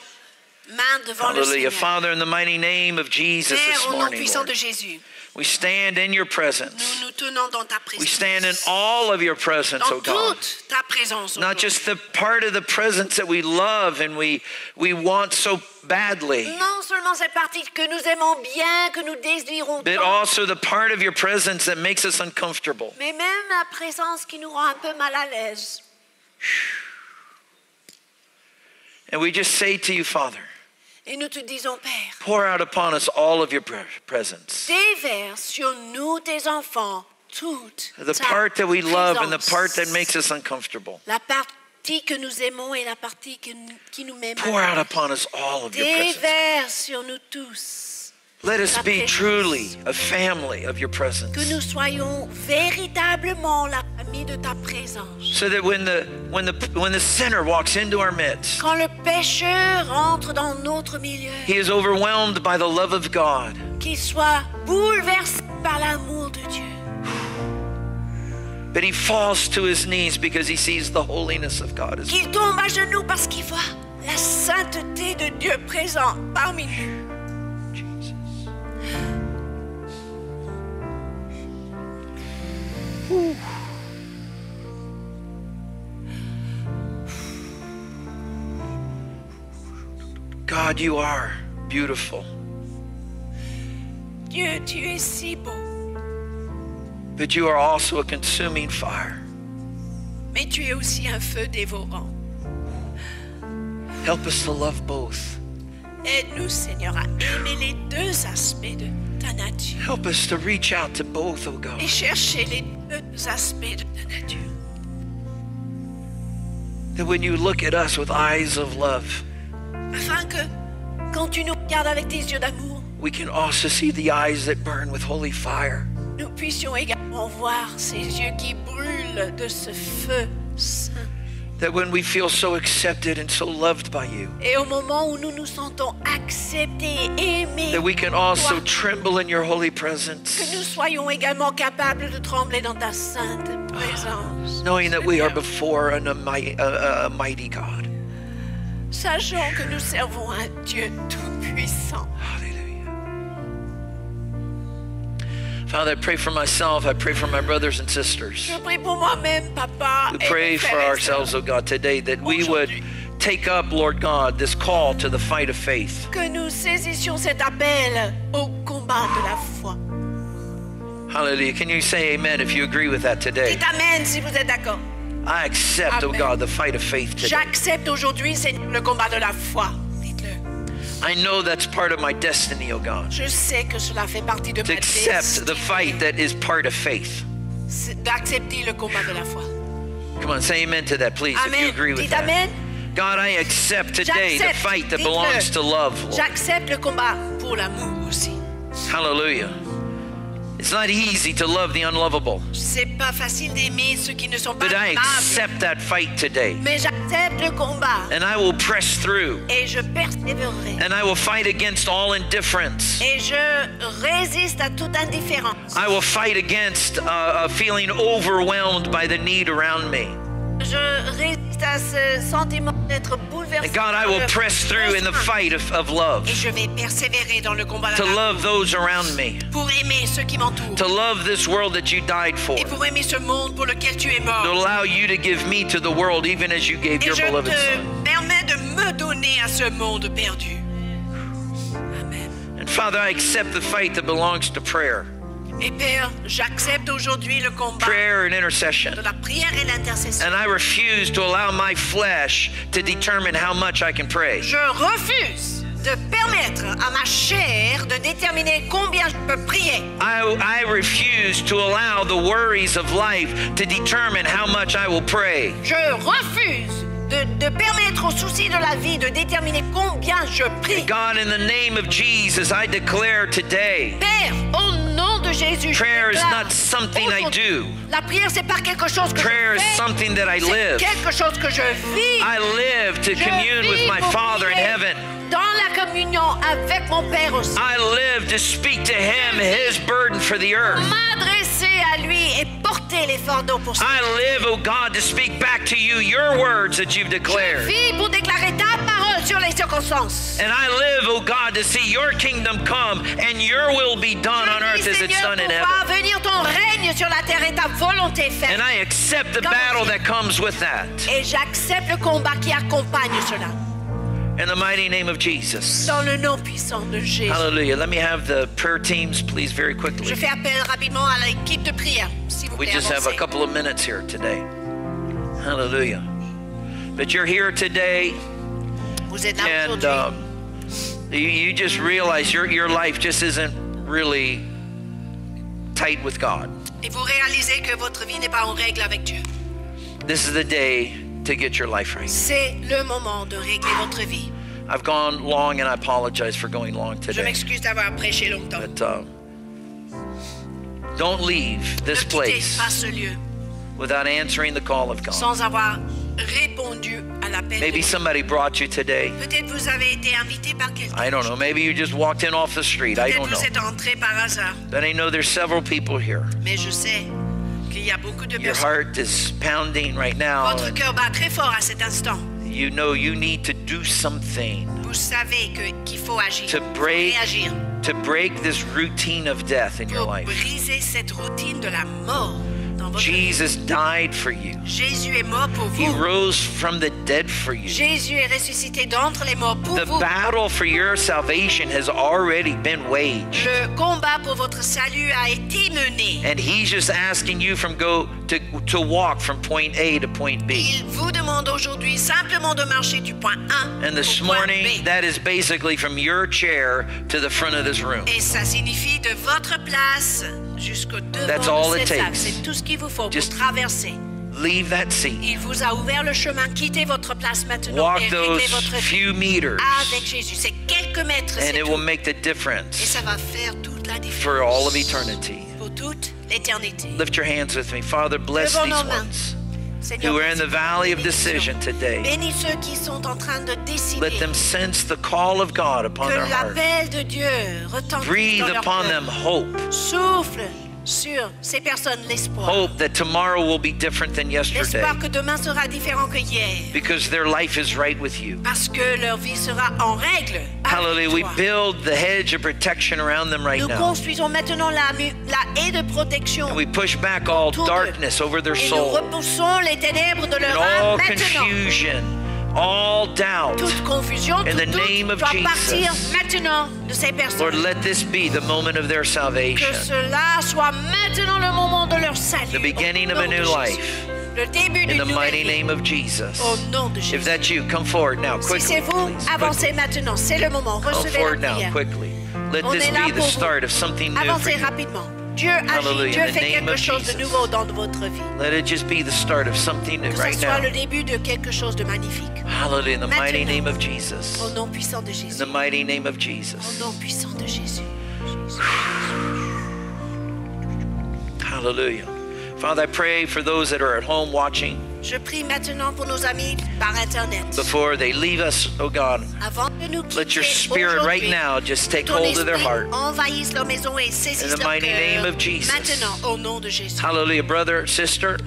nos mains devant le Hallelujah. Seigneur. Father, in the mighty name of Jesus Père, this au nom morning, puissant Lord, de Jésus, we stand in your presence. nous tenons dans ta We stand in all of your presence, dans oh God. toute ta présence. oh Not Lord. just the part of the presence that we love and we, we want so badly, Non seulement cette partie que nous aimons bien, que nous désirons but tant, also the part of your presence that makes us uncomfortable. mais même la présence qui nous rend un peu mal à l'aise. And we just say to you, Father, Et nous te disons, Père, pour out upon us all of your pre- presence. déverse sur nous, tes enfants, toute The ta part that we love and the présence. part that makes us uncomfortable. La partie que nous aimons et la partie que nous- qui nous met Pour mal. out upon us all of your presence. Déverse sur nous tous. Let us be truly a family of your presence. Que nous soyons véritablement la famille de ta présence. So that when the when the when the sinner walks into our midst, Quand le pécheur entre dans notre milieu, he is overwhelmed by the love of God. qu'il soit bouleversé par l'amour de Dieu. But he falls to his knees because he sees the holiness of God as Qu'il tombe à genoux parce qu'il voit la sainteté de Dieu présent parmi nous. God, you are beautiful, Dieu, tu es si beau, but you are also a consuming fire. mais tu es aussi un feu dévorant. Help us to love both. Aide-nous, Seigneur, à aimer les deux aspects de ta nature Help us to reach out to both, oh God. et chercher les deux aspects de ta nature. That when you look at us with eyes of love, Afin que, quand tu nous regardes avec tes yeux d'amour, we can also see the eyes that burn with holy fire. nous puissions également voir ces yeux qui brûlent de ce feu saint. That when we feel so accepted and so loved by you, Et au moment où nous nous sentons acceptés et aimés, that we can also toi, tremble in your holy que presence, nous soyons également capables de trembler dans ta sainte présence. knowing that we are before an, a, mighty, a, a mighty God. Sachant que nous servons un Dieu tout-puissant. Hallelujah. Father, I pray for myself. I pray for my brothers and sisters. Je prie pour moi-même, papa. We pray for ourselves, oh God, today that we would take up, Lord God, this call to the fight of faith. Que nous saisissions cet appel au combat de la foi. Hallelujah. Can you say amen if you agree with that today? Dites Amen si vous êtes d'accord. I accept, oh God, the fight of faith today. J'accepte aujourd'hui, Seigneur, le combat de la foi. I know that's part of my destiny, oh God. Je sais que cela fait partie de To ma accept the fight that is part of faith. D'accepter le combat de la foi. Come on, say amen to that, please, if you agree with Dites that. Amen. God, I accept today the fight that belongs to love. J'accepte le combat pour l'amour aussi. Hallelujah. It's not easy to love the unlovable, C'est pas facile d'aimer ceux qui ne sont pas but I accept that fight today. Mais j'accepte le combat And I will press through. et je persévérerai. And I will fight against all indifference. Et je résiste à toute indifférence. I will fight against uh, feeling overwhelmed by the need around me. Je résiste à ce sentiment d'être bouleversé. God, I will press through in the fight of, of love, Et je vais persévérer dans le combat to love those around me, pour aimer ceux qui m'entourent. to love this world that you died for, Et pour aimer ce monde pour lequel tu es to allow you to give me to the world even as you gave Et your beloved Son. permets de me donner à ce monde perdu. Amen. And Father, I accept the fight that belongs to prayer, Et Père, j'accepte aujourd'hui le combat prayer and de intercession. la prière et l'intercession. And I refuse to allow my flesh to determine how much I can pray. Je refuse de permettre à ma chair de déterminer combien je peux prier. I, I refuse to allow the worries of life to determine how much I will pray. Je refuse de, de permettre aux soucis de la vie de déterminer combien je prie. God, in the name of Jesus, I declare today Père, au nom de Jésus, je Prayer is not something I do. La prière, c'est pas quelque chose que Prayer je is something that I live. quelque chose que je vis. I live to Je commune with vis my Father in heaven. Dans la communion avec mon Père aussi. I live to speak to Him His burden for the earth. M'adresser à lui et porter les fardeaux pour ça. I live, oh God, to speak back to you your words that you've Je declared. vis pour déclarer ta parole sur les circonstances. And I live, oh God, to see your kingdom come and your will be done on earth as it's done in heaven. venir ton règne sur la terre et ta volonté faite. And I accept the battle that comes with that. Et j'accepte le combat qui accompagne cela. In the mighty name of Jesus. Dans le nom puissant de Jésus. Hallelujah. Let me have the prayer teams, please, very quickly. Je fais appel rapidement à l'équipe de prière, s'il vous We plaît. just have a couple of minutes here today. Hallelujah. But you're here today Vous êtes là and um, you, you just realize your, your life just isn't really tight with God. Et vous réalisez que votre vie n'est pas en règle avec Dieu. This is the day to get your life right. C'est le moment de régler votre vie. I've gone long and I apologize for going long Je today. m'excuse d'avoir prêché longtemps. But um, don't leave this place without answering the call of God. sans avoir répondu à l'appel Maybe somebody brought you today. Peut-être vous avez été invité par quelqu'un. I don't know. Maybe you just walked in off the street. I Peut-être don't vous know. êtes entré par hasard. But I know there's several people here. Mais je sais qu'il y a beaucoup de Your personnes. heart is pounding right now. Votre cœur bat très fort à cet instant. You know you need to do something Vous savez que- qu'il faut agir. to break réagir. to break this routine of death in your Pour life. briser cette routine de la mort votre vie. Jesus died for you. Jésus est mort pour He rose from the dead for you. Jésus est ressuscité d'entre les morts pour The vous. battle for your salvation has already been waged. Le combat pour votre salut a été mené. And he's just asking you from go to to walk from point A to point B. Il vous demande aujourd'hui simplement de marcher du point A And this au point morning B. that is basically from your chair to the front of this room. Et ça signifie de votre place That's all it takes. C'est tout ce qu'il vous faut Just-. Leave that seat. Il vous a ouvert le chemin. Quittez votre place maintenant Walk et those votre few meters avec Jésus. C'est quelques mètres, and it tout. will make the Et difference ça va faire toute la différence. for all of eternity. Pour toute l'éternité. Lift your hands with me. Father, bless Levons these ones who are in the valley of decision today. Let them sense the call of God upon their heart. Breathe upon them hope. Sur ces personnes l'espoir. Hope that tomorrow will be different than yesterday L'espoir que demain sera différent que hier. because their life is right with you. Parce que leur vie sera en règle. Hallelujah. We build the hedge of protection around them right Nous now. construisons maintenant la, la haie de protection And we push back all darkness over their Et nous soul repoussons les ténèbres de leur all âme maintenant. confusion, all doubt. Toute confusion, In the name of doit Jesus. maintenant de ces personnes. Lord, let this be the moment of their Que salvation. cela soit maintenant le moment de leur salut. The beginning of a new life. Le début In the mighty vie. name of Jesus. Au nom de Jésus. If that's you, come forward now, Si quickly. c'est vous, please. avancez maintenant. C'est le moment. Come forward la now, quickly. Let On this be the vous. start of something new for you. Dieu agit. Dieu In fait quelque chose de nouveau dans votre vie. Let it just be the start of something new Que ce right soit now. le début de quelque chose de magnifique. Hallelujah. In the mighty name of Jesus. Au nom puissant de In Jésus. the mighty name of Au Jesus. nom puissant de Jésus. Hallelujah. Father, I pray for those that are at home watching Je prie maintenant pour nos amis par Internet. Before they leave us, oh God, let your spirit right now just take hold of their heart. In the mighty name of Jesus. Hallelujah, brother, sister.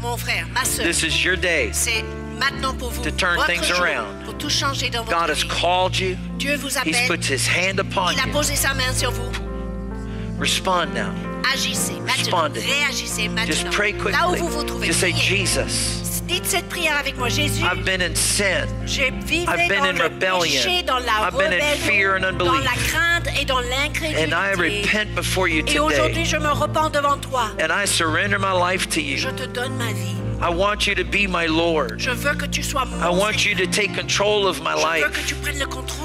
This is your day to turn things around. God has called you. He's put his hand upon you. Respond now. Agissez maintenant. Respond Réagissez maintenant. Just pray quickly. Là où vous vous trouvez. Just say, Jesus. Dites cette prière avec moi. Jésus, I've been in sin. j'ai vécu I've been dans in le rebellion. péché, dans la I've been in fear and dans unbelief. la crainte et dans l'incrédulité. And I repent before you Et aujourd'hui, today. je me repens devant toi. And I surrender my life to Je you. te donne ma vie. I want you to be my Lord. Je veux que tu sois I want you to take control of my Je veux life. que tu le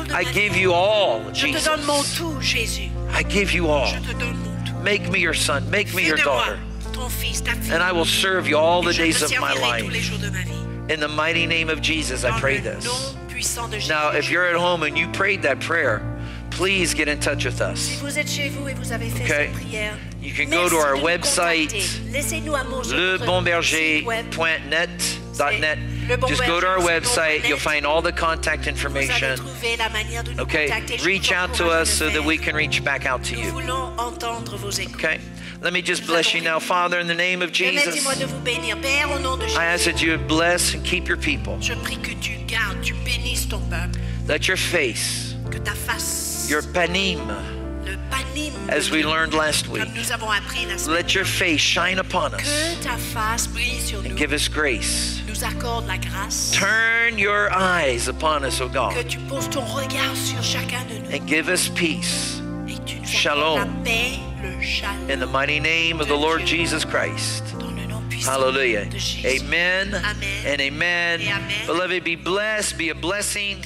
de I give you all, Je te donne mon Jesus. tout, Jésus. I give you all. Je te donne mon tout. Make me your son. Make me your daughter and I will serve you all the days of my life. In the mighty name of Jesus, I pray this. Now, if you're at home and you prayed that prayer, please get in touch with us. okay? You can go to our website, lebonberger.net. Just go to our website. You'll find all the contact information. Okay? Reach out to us so that we can reach back out to you. Okay? Let me just bless you now, Father, in the name of Jesus. I ask that you bless and keep your people. Let your face, your panim, as we learned last week, let your face shine upon us and give us grace. Turn your eyes upon us, O God, and give us peace. Shalom. In the mighty name of the Lord Jesus Christ. Hallelujah. Amen, and amen. Beloved, be blessed, be a blessing.